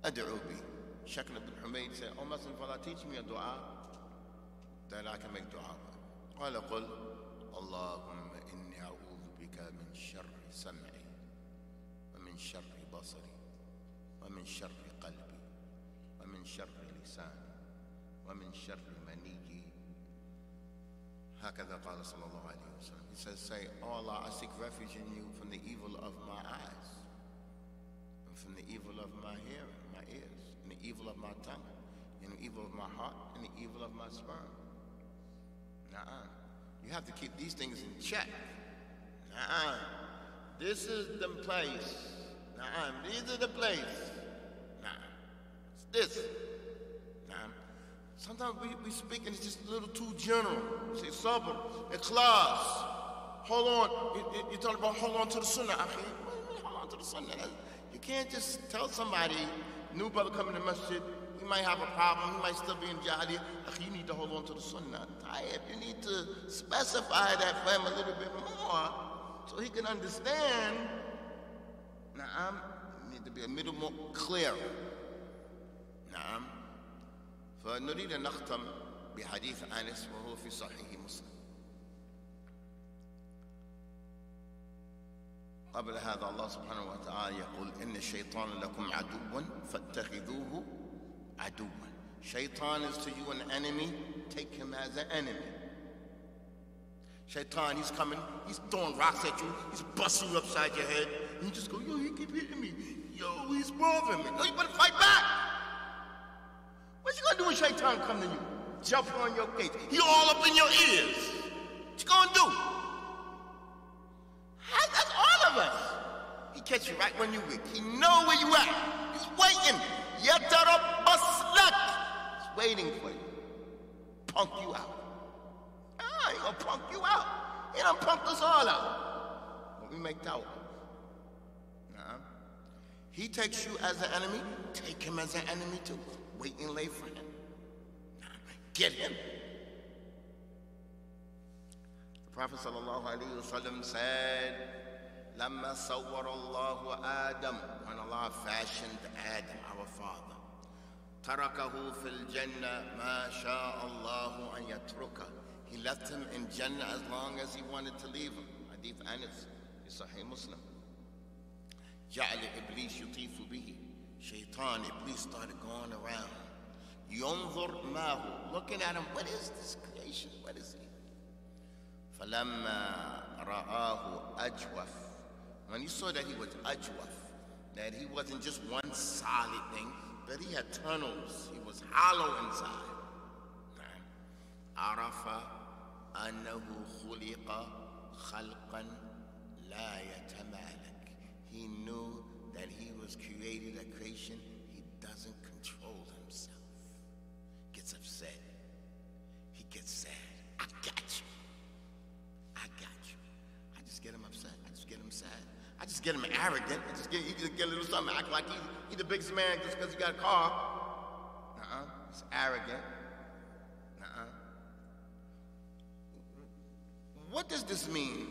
أدعو به شكل بن حميد said oh Messenger of Allah teach me a dua make dua قال قل اللهم إني أعوذ بك من شر سمعي ومن شر بصري ومن شر قلبي ومن شر لساني ومن شر منيي هكذا قال صلى الله عليه وسلم He says, say, Oh Allah, I seek refuge in you from the evil of my eyes, and from the evil of my hearing, my ears, and the evil of my tongue, and the evil of my heart, and the evil of my sperm. Nah, you have to keep these things in check. Nah, this is the place. Nah, these are the place. It's this. Sometimes we, we speak and it's just a little too general. Say sabr, ikhlas, hold on. You, you, talk about hold on to the sunnah, mean hold on to the sunnah? You can't just tell somebody, new brother coming to masjid, he might have a problem, he might still be in. Akhi, you need to hold on to the sunnah. Tayyib, you need to specify that for him a little bit more so he can understand. Now, I'm need to be a little more clear. نعم فنريد أن نختم بحديث أنس وهو في صحيح مسلم قبل هذا الله سبحانه وتعالى يقول إن الشيطان لكم عدو فاتخذوه aduwan. Shaitan is to you an enemy, take him as an enemy. Shaitan, he's coming, he's throwing rocks at you, he's busting you upside your head, and you just go, yo, he keep hitting me. Yo, he's bothering me. No, you better fight back. What you gonna do when Shaitan come to you? Jump on your face. He all up in your ears. What you gonna do? That's all of us. He catch you right when you weak. He know where you at. He's waiting. Yatarabaslak. He's waiting for you. Punk you out. Ah, he gonna punk you out. He done punked us all out. But we make out. Nah. He takes you as an enemy, take him as an enemy too. Wait and lay for him. Nah. Get him. The Prophet ﷺ said, لما صور الله آدم when Allah fashioned Adam, our father تركه في الجنة ما شاء الله أن يتركه He left him in Jannah as long as he wanted to leave him. Hadith Anas, Sahih Muslim. جعل إبليس يطيف به Shaitan, Iblis started going around. ينظر ما هو Looking at him, what is this creation? What is he? فلما رآه أجوف When he saw that he was أجوف that he wasn't just one solid thing, but he had tunnels. He was hollow inside. عرف أنه خلق خلقا لا يتمالك. He knew that he was created a creation. He doesn't control himself. Gets upset. He gets sad. get him arrogant. I just get, he just get a little something, act like he, he the biggest man just because he got a car. Uh-uh. He's arrogant. Uh-uh. What does this mean?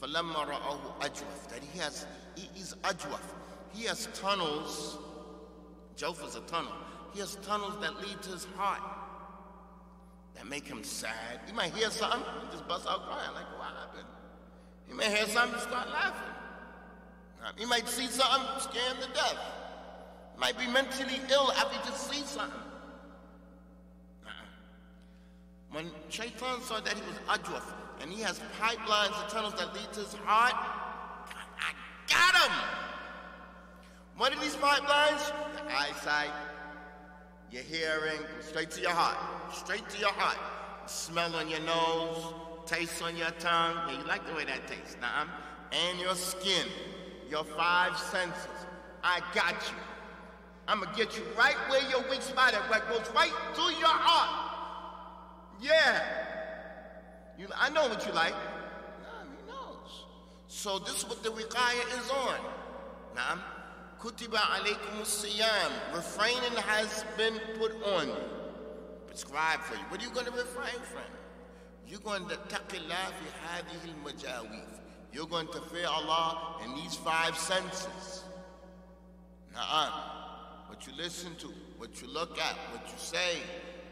فَلَمَّا رَأَوْهُ أَجْوَفْ That he has, he, he's ajwaf. He has tunnels. Jawf is a tunnel. He has tunnels that lead to his heart. That make him sad. You might hear something, he just bust out crying like, what happened? You may hear something, start laughing. You might see something, scare him to death. Might be mentally ill after you just see something. When Shaitan saw that he was ajwaf and he has pipelines and tunnels that lead to his heart, I got him. What are these pipelines? Your eyesight, your hearing, straight to your heart, straight to your heart. Smell on your nose, taste on your tongue. Yeah, you like the way that tastes, nah? And your skin, your five senses. I got you. I'm gonna get you right where your weak spot is, it goes right to your heart. Yeah. You, I know what you like. Nah, he knows. So this is what the wiqaya is on. Naam. Kutiba alaykum siyam. Refraining has been put on you. Prescribed for you. What are you to refrain from? You're going to taqillah fi hadhihi al-majawif. You're going to fear Allah in these five senses. Naam. What you listen to, what you look at, what you say,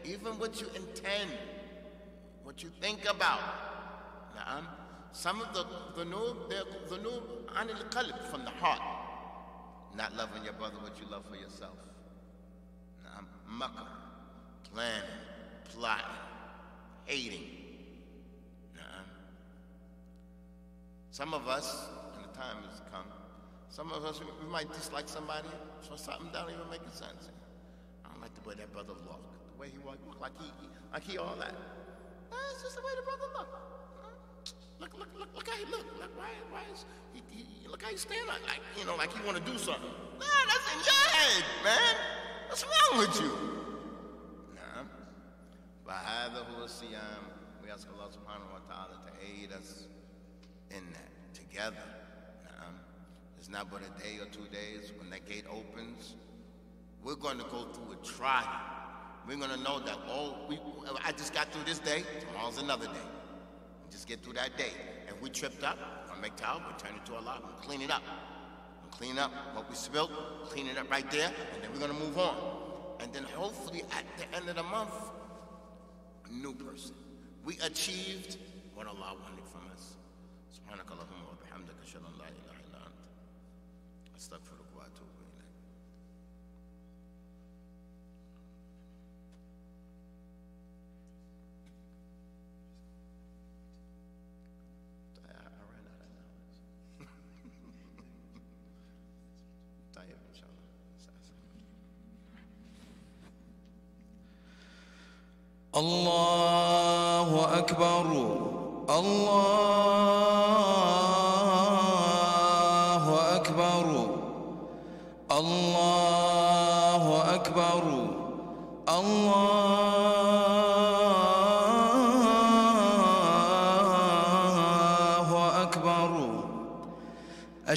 even what you intend what you think about. Na'am. Some of the dhunub, they're dhunub anil qalb, from the heart. Not loving your brother what you love for yourself. Na'am. Makr, planning, plotting, hating. Some of us, and the time has come, some of us, we might dislike somebody for something that don't even make sense. I don't like the way that brother looked. The way he walked, looked like he, like he all that. That's just the way the brother looked. Mm-hmm. Look, look, look, look how he look. look, why, why is he, he look how he stand like, like, you know, like he want to do something. Nah, that's in your head, man. What's wrong with you? Nah. By the Siyam, um, we ask Allah subhanahu wa ta'ala to aid us in that together. It's not but a day or two days when that gate opens. We're going to go through a trial. We're going to know that, oh, we, I just got through this day, tomorrow's another day. We just get through that day. If we tripped up, I make towel, we turn it to a Allah, and clean it up. And clean up what we spilled, clean it up right there, and then we're going to move on. And then hopefully at the end of the month, new person. We achieved what Allah wanted. سبحانك اللهم وبحمدك أشهد أن لا إله إلا أنت. أستغفرك وأتوب إليك. طيب، الله أكبر. الله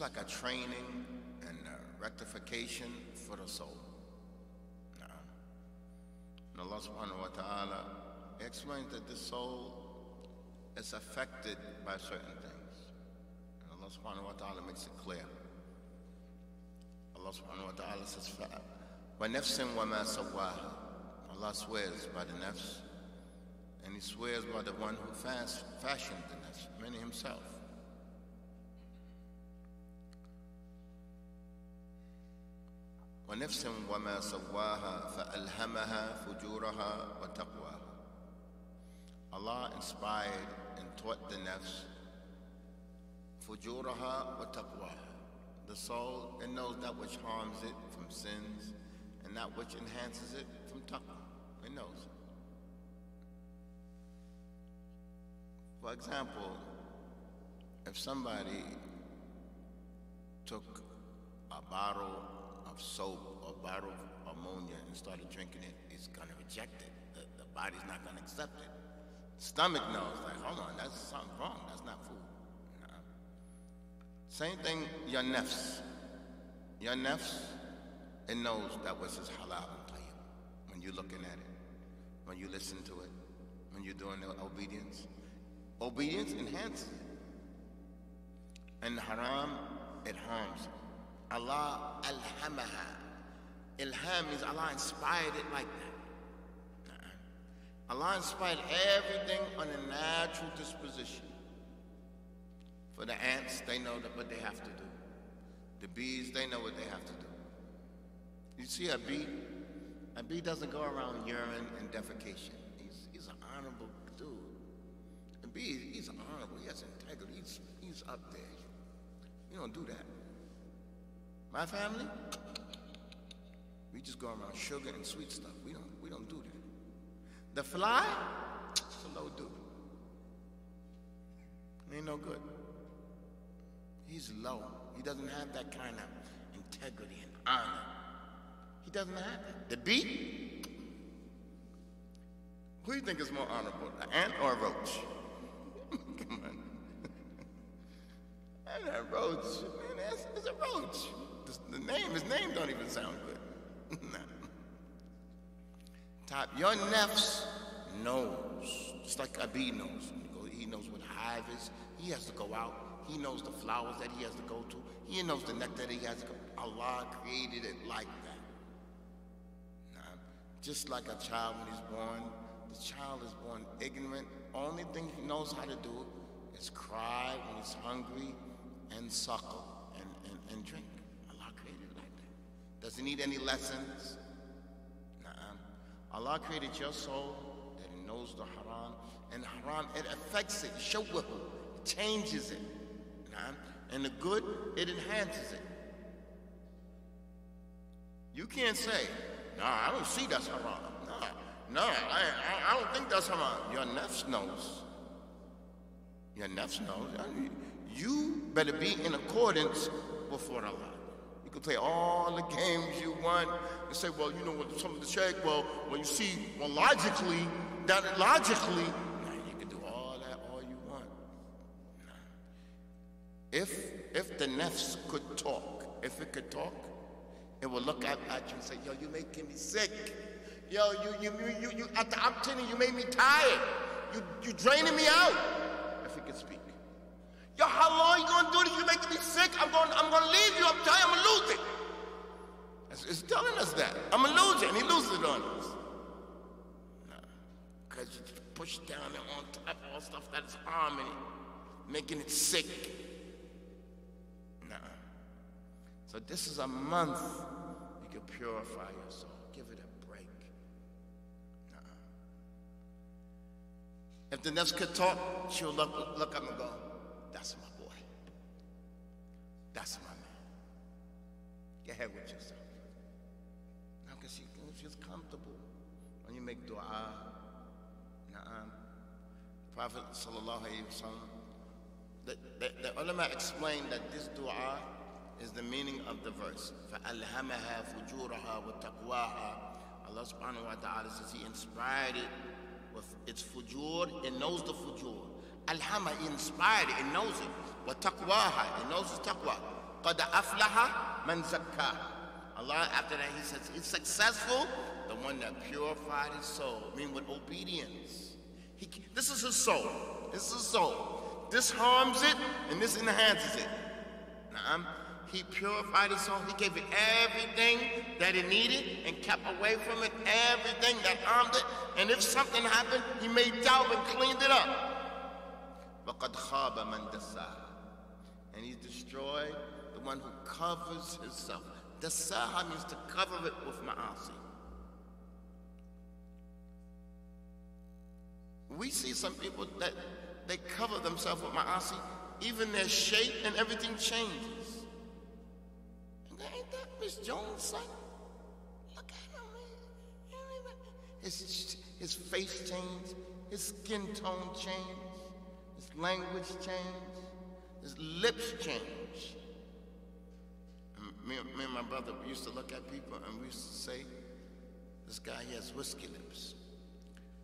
like a training and a rectification for the soul. نعم. And Allah subhanahu wa ta'ala explains that this soul is affected by certain things. And Allah subhanahu wa ta'ala makes it clear. Allah subhanahu wa ta'ala says, "Fa- وَنَفْسٍ وَمَا سَوَّاهَا Allah swears by the nafs, and He swears by the one who fas- fashioned the nafs, meaning Himself. ونفس وما سواها فألهمها فجورها وتقواها Allah inspired and taught the nafs fujuraha wa taqwaha. The soul, it knows that which harms it from sins and that which enhances it from taqwa. It knows. For example, if somebody took a bottle soap or bottle of ammonia and started drinking it, it's gonna reject it. The, the body's not gonna accept it. Stomach knows, like, hold on, that's something wrong. That's not food. Nah. Same thing, your nafs. Your nafs, it knows that was his halal and tayyib when you're looking at it, when you listen to it, when you're doing the obedience. Obedience enhances it. And haram, it harms. Allah alhamaha. Ilham means Allah inspired it like that. Allah inspired everything on a natural disposition. For the ants, they know what they have to do. The bees, they know what they have to do. You see a bee? A bee doesn't go around urine and defecation. He's, he's an honorable dude. A bee, he's honorable. He has integrity. He's, he's up there. You don't do that. My family, we just go around sugar and sweet stuff. We don't, we don't do that. The fly, it's a low dude. Ain't no good. He's low. He doesn't have that kind of integrity and honor. He doesn't have it. The bee, who do you think is more honorable, an ant or a roach? Come on. And a roach, man, that's, it's a roach. The, the name, his name don't even sound good. Top, your nafs knows, just like a bee knows. He knows what hive is. He has to go out. He knows the flowers that he has to go to. He knows the nectar that he has to go. Allah created it like that. Just like a child when he's born, the child is born ignorant. Only thing he knows how to do is cry when he's hungry and suckle and, and, and drink. Does he need any lessons? Nah. Allah created your soul that it knows the haram, and haram, it affects it, shawwahu, it changes it. Nah. And the good, it enhances it. You can't say, nah, I don't see that's haram. Nah, nah, I, I, I don't think that's haram. Your nafs knows. Your nafs knows. You better be in accordance before Allah. You can play all the games you want and say, well, you know what, some of the check, well, when you see, well, logically, that logically, nah, you can do all that all you want. Nah. If, if the nafs could talk, if it could talk, it will look at, at you and say, yo, you're making me sick. Yo, you, you, you, you, at the, you, you made me tired. You, you draining me out. If it could speak. Yo, how long you gonna do this? You're making me sick. I'm gonna, I'm gonna leave you. I'm you, I'm gonna lose it. It's, it's telling us that. I'm gonna lose it, and he loses it on us. No. Because you push down and on top of all stuff that's harmony, making it sick. No. So this is a month you can purify your soul. Give it a break. No. If the nurse could talk, she'll look, look up and go, that's my boy. That's my man. Get ahead with yourself. Now, because she, feel comfortable when you make dua. Na'am. Prophet sallallahu alayhi wasallam. The, the, the ulama explained that this dua is the meaning of the verse. فَأَلْهَمَهَا فُجُورَهَا وَتَقْوَاهَا Allah subhanahu wa ta'ala says he inspired it with its fujur and knows the fujur. Alhama, he inspired, he knows it. But taqwaha, he knows his taqwa. Qad aflaha man zakkaha. Allah, after that, he says, he's successful, the one that purified his soul. I mean, with obedience. He, this is his soul. This is his soul. This harms it, and this enhances it. Naam. He purified his soul. He gave it everything that it needed and kept away from it everything that harmed it. And if something happened, he made doubt and cleaned it up. وَقَدْ خَابَ مَنْ دَسَّاهَا And he destroyed the one who covers himself. Dasaha means to cover it with ma'asi. We see some people that they cover themselves with ma'asi, even their shape and everything changes. Ain't that Miss Jones' son? Look at him, man. His, his face changed, his skin tone changed, his language changed, his lips changed. Me, me and my brother we used to look at people and we used to say, this guy he has whiskey lips.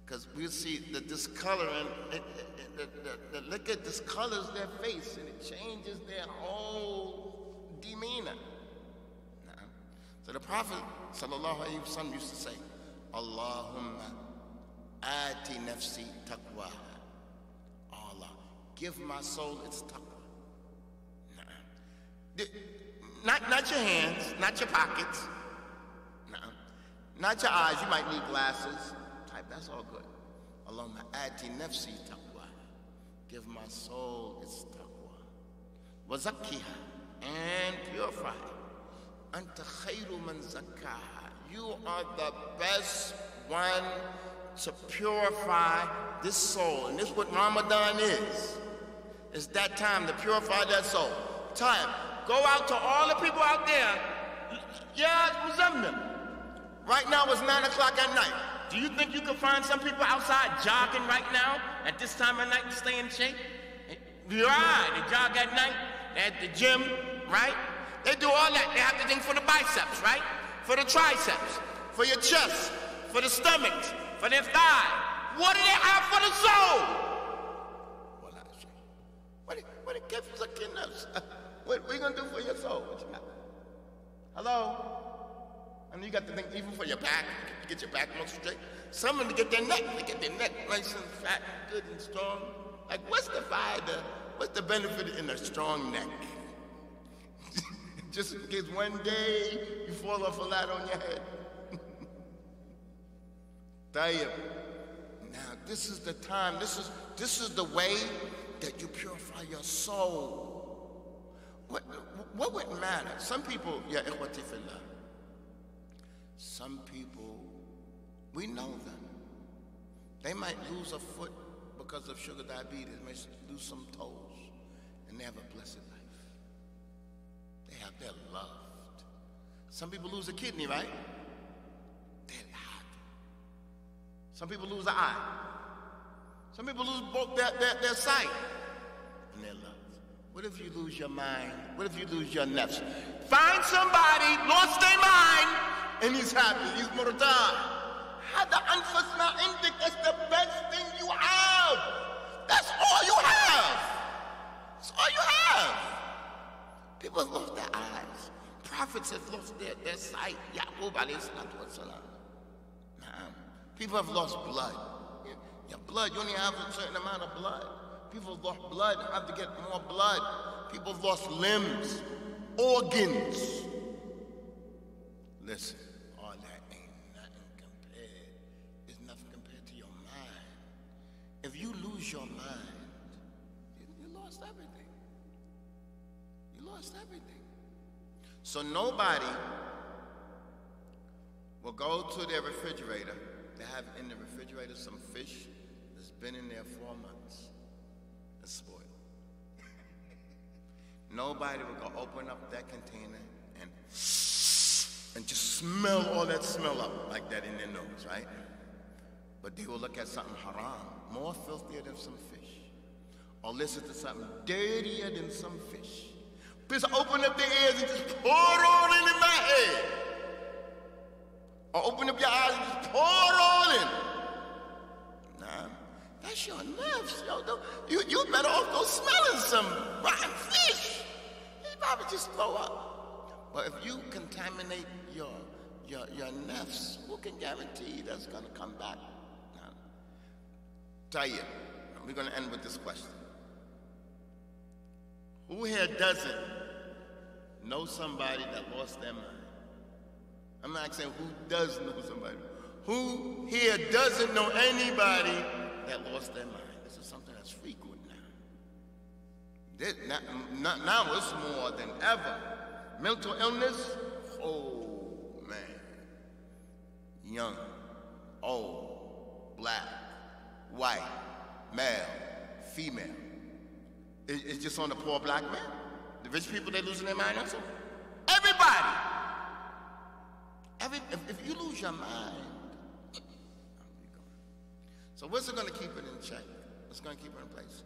Because we see the discoloring, it, it, it, the, the, the liquor discolors their face and it changes their whole demeanor. So the Prophet وسلم, used to say, Allahumma ati nafsi taqwa. Give my soul its taqwa. Nah. Not, not your hands, not your pockets. Nah. Not your eyes, you might need glasses. Type, that's all good. Allahumma ati taqwa. Give my soul its taqwa. Wazakkiha and purify. Anta khayru man zakkaha. You are the best one to purify this soul. And this is what Ramadan is. It's that time to purify that soul. Time. Go out to all the people out there. Yeah, Muzammil. Right now it's 9 o'clock at night. Do you think you can find some people outside jogging right now at this time of night to stay in shape? Right, they jog at night, at the gym, right? They do all that. They have the thing for the biceps, right? For the triceps, for your chest, for the stomach, for their thigh. What do they have for the soul? It gives the kidneys? What, are you gonna do for your soul? What you got? Hello? And you got to think even for your back, to get your back more straight. Some of them get their neck, they get their neck nice and fat and good and strong. Like what's the faida? What's the benefit in a strong neck? Just in case one day you fall off a ladder on your head. now this is the time, this is, this is the way that you purify your soul. What, what would matter? Some people, yeah. Some people, we know them. They might lose a foot because of sugar diabetes, may lose some toes, and they have a blessed life. They have, they're loved. Some people lose a kidney, right? They're. Some people lose an eye. Some people lose both their, their, their sight and their love. What if you lose your mind? What if you lose your nafs? Find somebody, lost their mind, and he's happy. He's murtad. هذا أنفس ما عندك. That's the best thing you have. That's all you have. That's all you have. People have lost their eyes. Prophets have lost their, their sight. Yaqub alayhi salatu wasalam. Naam. People have lost blood. Your blood, you only have a certain amount of blood. People lost blood, have to get more blood. People lost limbs, organs. Listen, all that ain't nothing compared. It's nothing compared to your mind. If you lose your mind, you, you lost everything. You lost everything. So nobody will go to their refrigerator. They have in the refrigerator some fish that's been in there four months. It's spoiled. Nobody will go open up that container and and just smell all that smell up like that in their nose, right? But they will look at something haram, more filthier than some fish, or listen to something dirtier than some fish. Just open up their ears and just pour all in my head. Or open up your eyes and just pour all in. That's your nerves, yo. You, you better off go smelling some rotten fish. You probably just throw up. But if you contaminate your your your nerves, who can guarantee that's gonna come back? Nah. Tayyip, we're gonna end with this question. Who here doesn't know somebody that lost their mind? I'm not saying who does know somebody. Who here doesn't know anybody that lost their mind? This is something that's frequent now. This, now, now- it's more than ever. Mental illness, oh man. Young, old, black, white, male, female. It- It's just on the poor black man. The rich people, they losing their mind also. Everybody. Every, if, if you lose your mind. So what's going to keep it in check? What's going to keep it in place?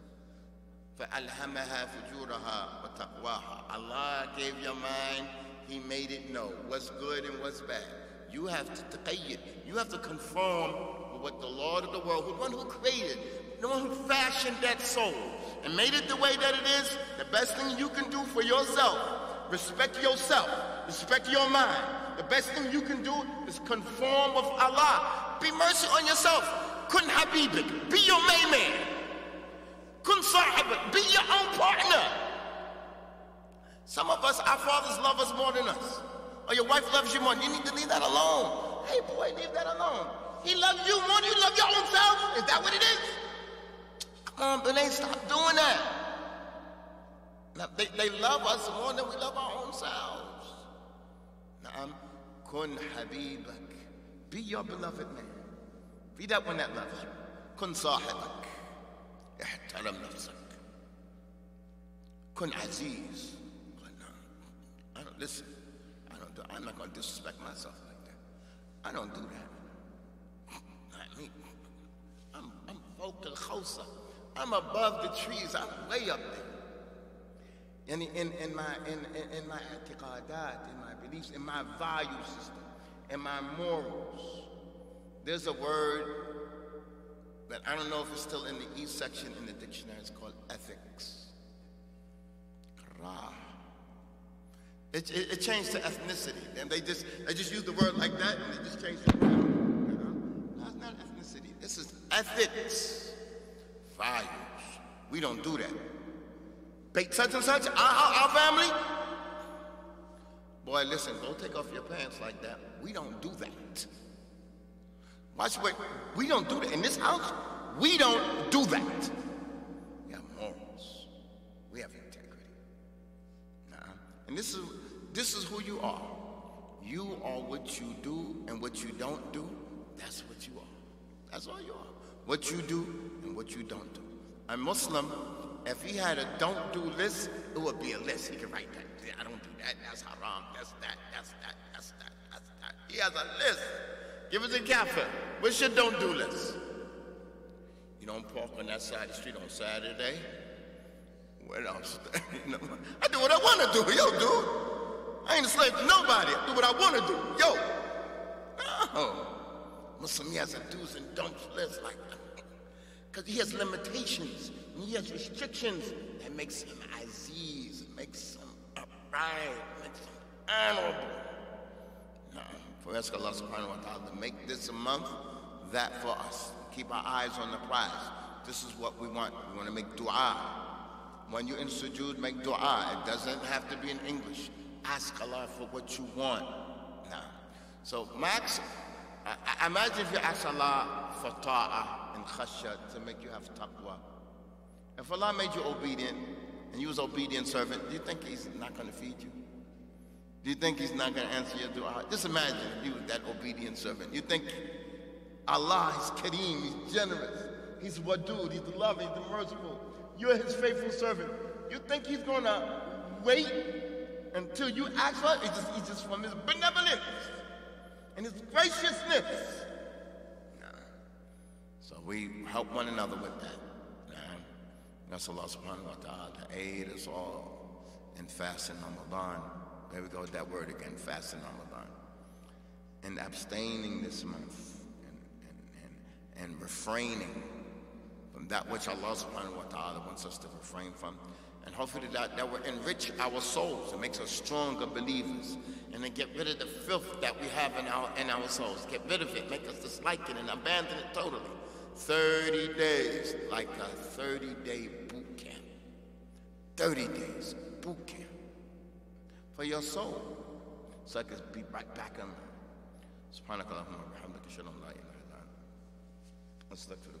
فَأَلْهَمَهَا فُجُورَهَا وَتَقْوَاهَا Allah gave your mind, He made it know what's good and what's bad. You have to taqayyid. You have to conform with what the Lord of the world, the one who created, the one who fashioned that soul and made it the way that it is, the best thing you can do for yourself, respect yourself, respect your mind. The best thing you can do is conform with Allah. Be mercy on yourself. Kun habibik. Be your main man. Kun sahibik. Be your own partner. Some of us, our fathers love us more than us. Or your wife loves you more. You need to leave that alone. Hey boy, leave that alone. He loves you more than you love your own self. Is that what it is? Come on, they stop doing that. Now, they, they love us more than we love our own selves. Naam, kun habibak. Be your beloved man. Be that one that loves you. Kun sahibak. احترم نفسك. Kun aziz. But no, I don't listen. I don't do. I'm not going to disrespect myself like that. I don't do that. Not me. I'm I'm فوق الخوصة. I'm above the trees. I'm way up there. In, in, in my in, in, in my i'tiqadat, in my beliefs, in my value system, in my morals. There's a word that I don't know if it's still in the E section in the dictionary. It's called ethics. It, it, it changed to ethnicity, and they just they just use the word like that, and they just changed it around. You know? No, it's not ethnicity. This is ethics, values. We don't do that. Bake such and such, our, our, our family. Boy, listen, don't take off your pants like that. We don't do that. Watch what we don't do that in this house. We don't do that. We have morals. We have integrity. Nah. And this is this is who you are. You are what you do and what you don't do. That's what you are. That's all you are. What you do and what you don't do. A Muslim, if he had a don't do list, it would be a list. He could write that. I don't do that. That's haram. That's that. That's that. That's that. That's that. He has a list. Give it a Kafir. What's your don't do list? You don't park on that side of the street on Saturday. What else? I do what I want to do. Yo, dude. I ain't a slave to nobody. I do what I want to do. Yo. No. Muslim, he has a do's and don'ts list like that. because he has limitations and he has restrictions that makes him aziz, makes him upright, makes him honorable. For ask Allah subhanahu wa ta'ala to make this a month that for us. Keep our eyes on the prize. This is what we want. We want to make dua. When you're in sujood, make dua. It doesn't have to be in English. Ask Allah for what you want. Now, so Max, I, imagine if you ask Allah for ta'ah and khashya to make you have taqwa. If Allah made you obedient and you was obedient servant, do you think He's not going to feed you? Do you think He's not going to answer your dua? Just imagine if you was that obedient servant. You think Allah is Kareem, He's generous, He's Wadud, He's loving, He's merciful. You're His faithful servant. You think He's going to wait until you ask for it? It's just, it's just from His benevolence and His graciousness. Nah. So we help one another with that. Nah. That's Allah subhanahu wa ta'ala to aid us all in fasting Ramadan. There we go with that word again, fasting Ramadan. And abstaining this month and, and, and, and refraining from that which Allah subhanahu wa ta'ala wants us to refrain from. And hopefully that, that will enrich our souls and makes us stronger believers. And then get rid of the filth that we have in our in our souls. Get rid of it, make us dislike it and abandon it totally. 30 days, like a 30-day boot camp. 30 days, boot camp For your soul. So I can be right back on. سبحانك اللهم وبحمدك اشهد ان لا اله الا انت استغفرك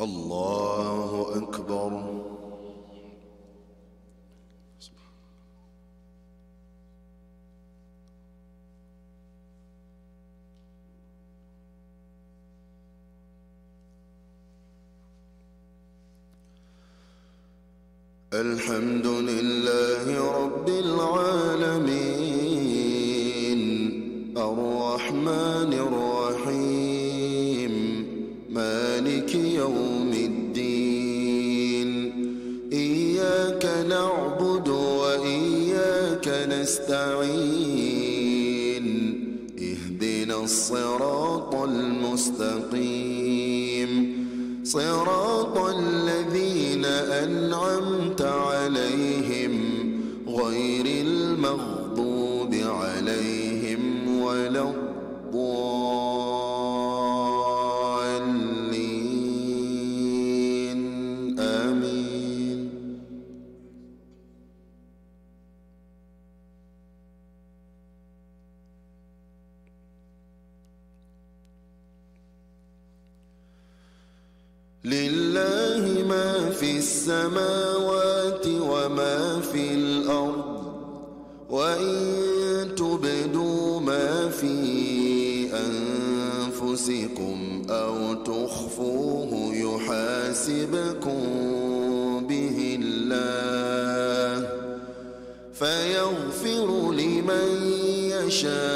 الله أكبر. الحمد لله نستعين اهدنا الصراط المستقيم. صراط الذين أنعمت السماوات وما في الأرض وإن تبدوا ما في أنفسكم أو تخفوه يحاسبكم به الله فيغفر لمن يشاء.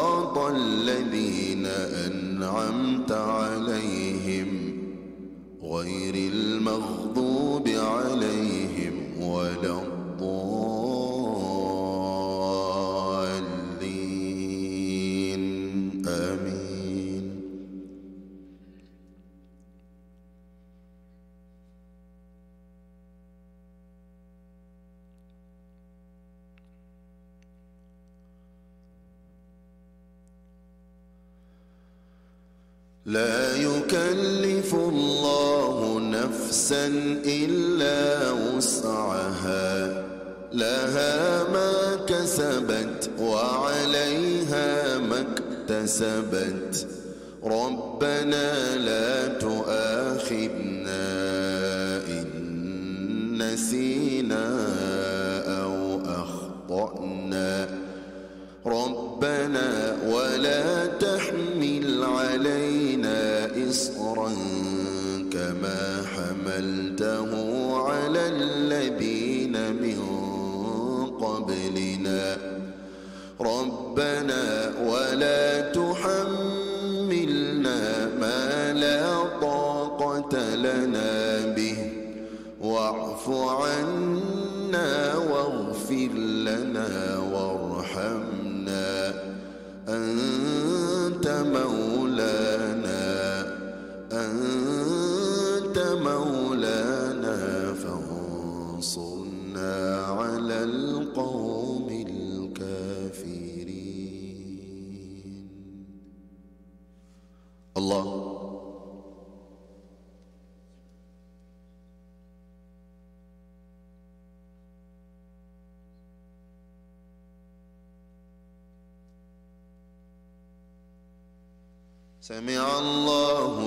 الذين أنعمت عليهم إلا وسعها. لها ما كسبت وعليها ما اكتسبت. ربنا لا سمع الله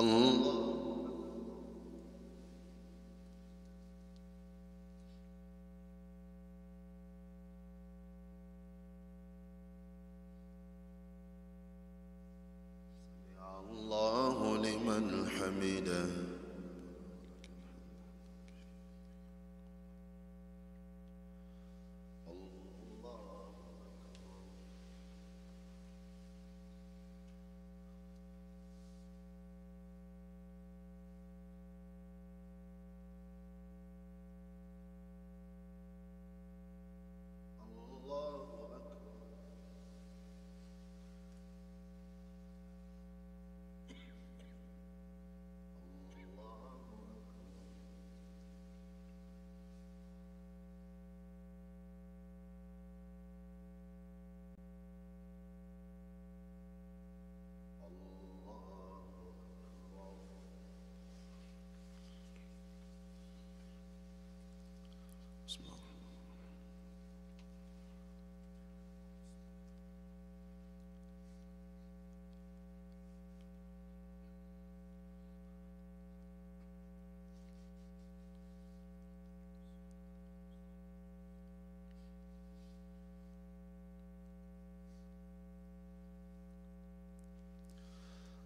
الله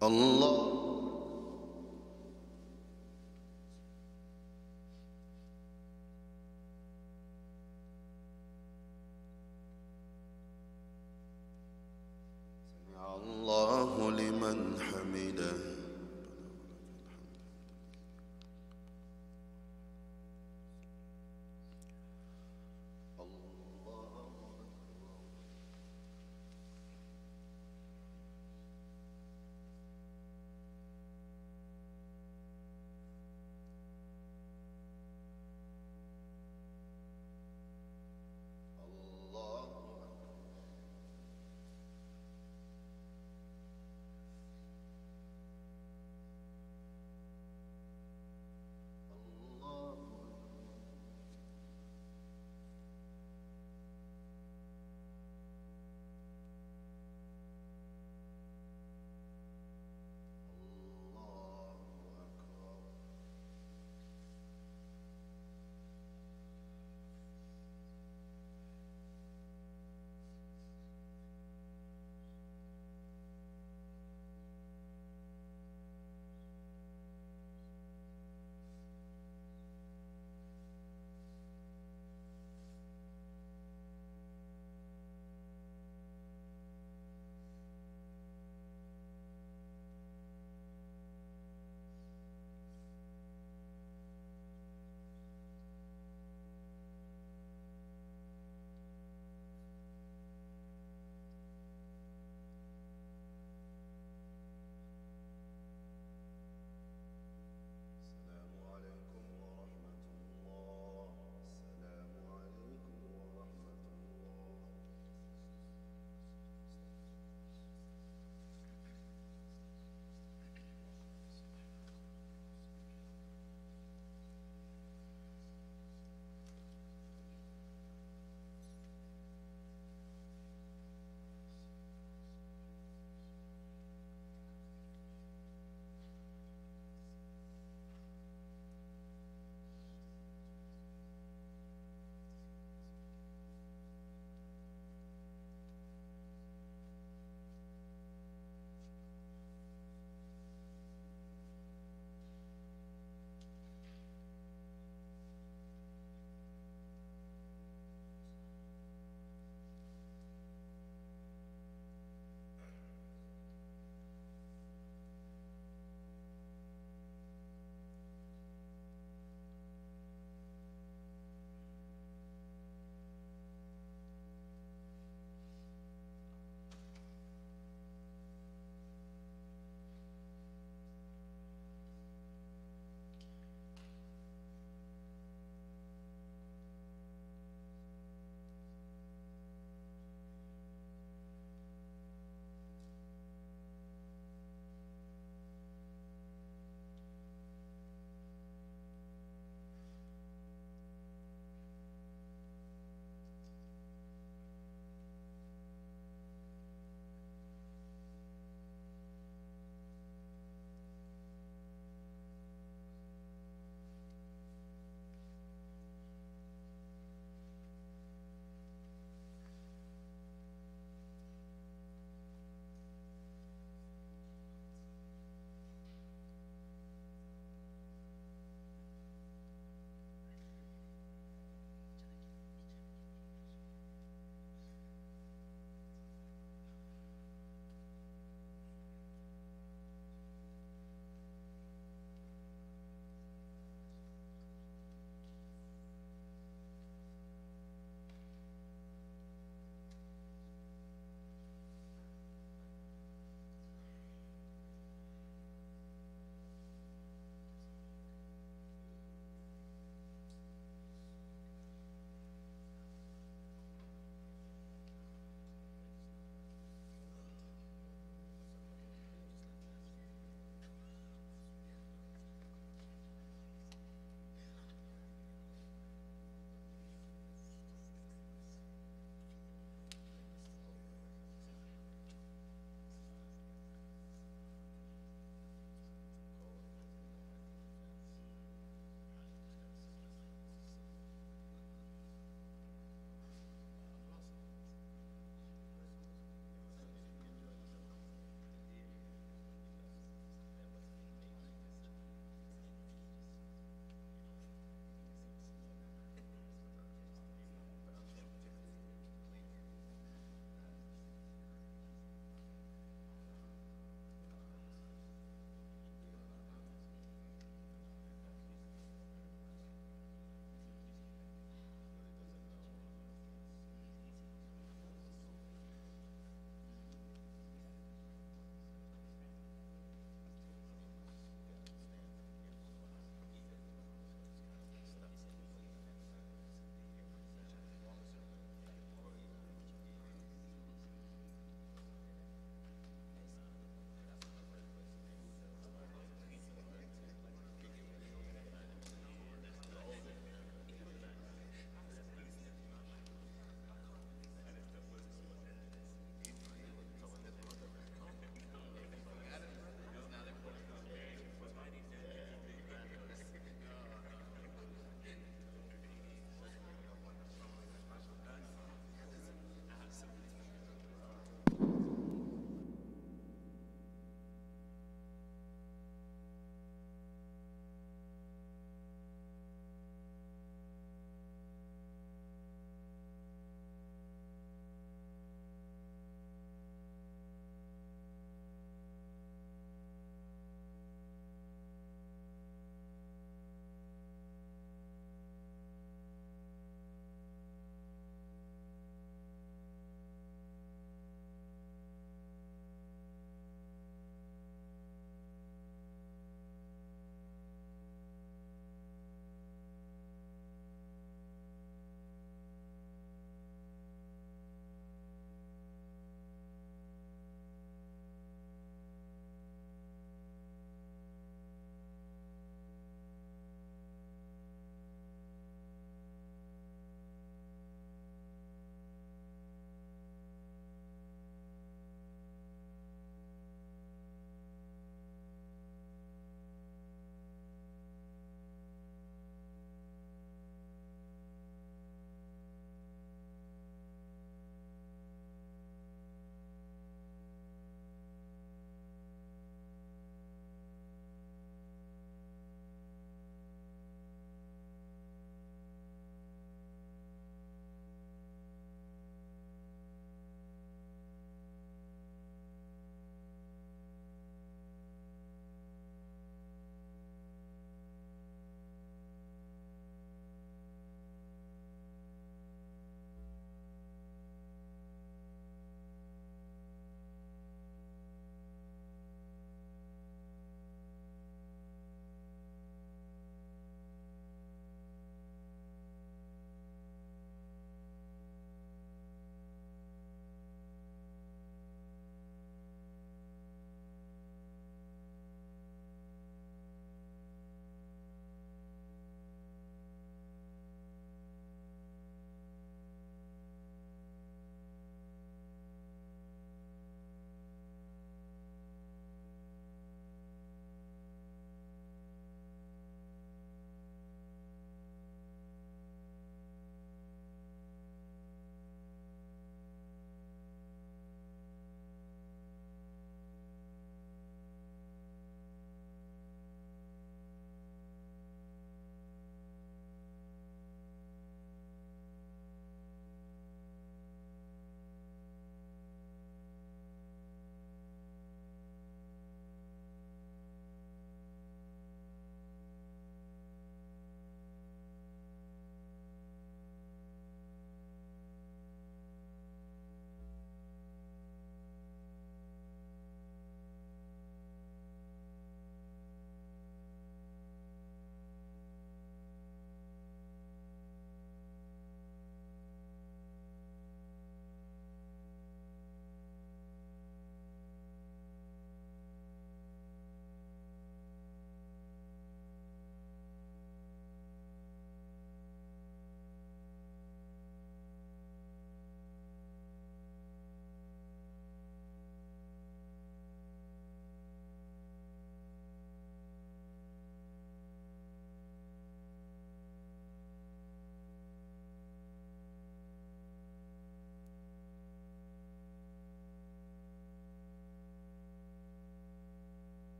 Allah.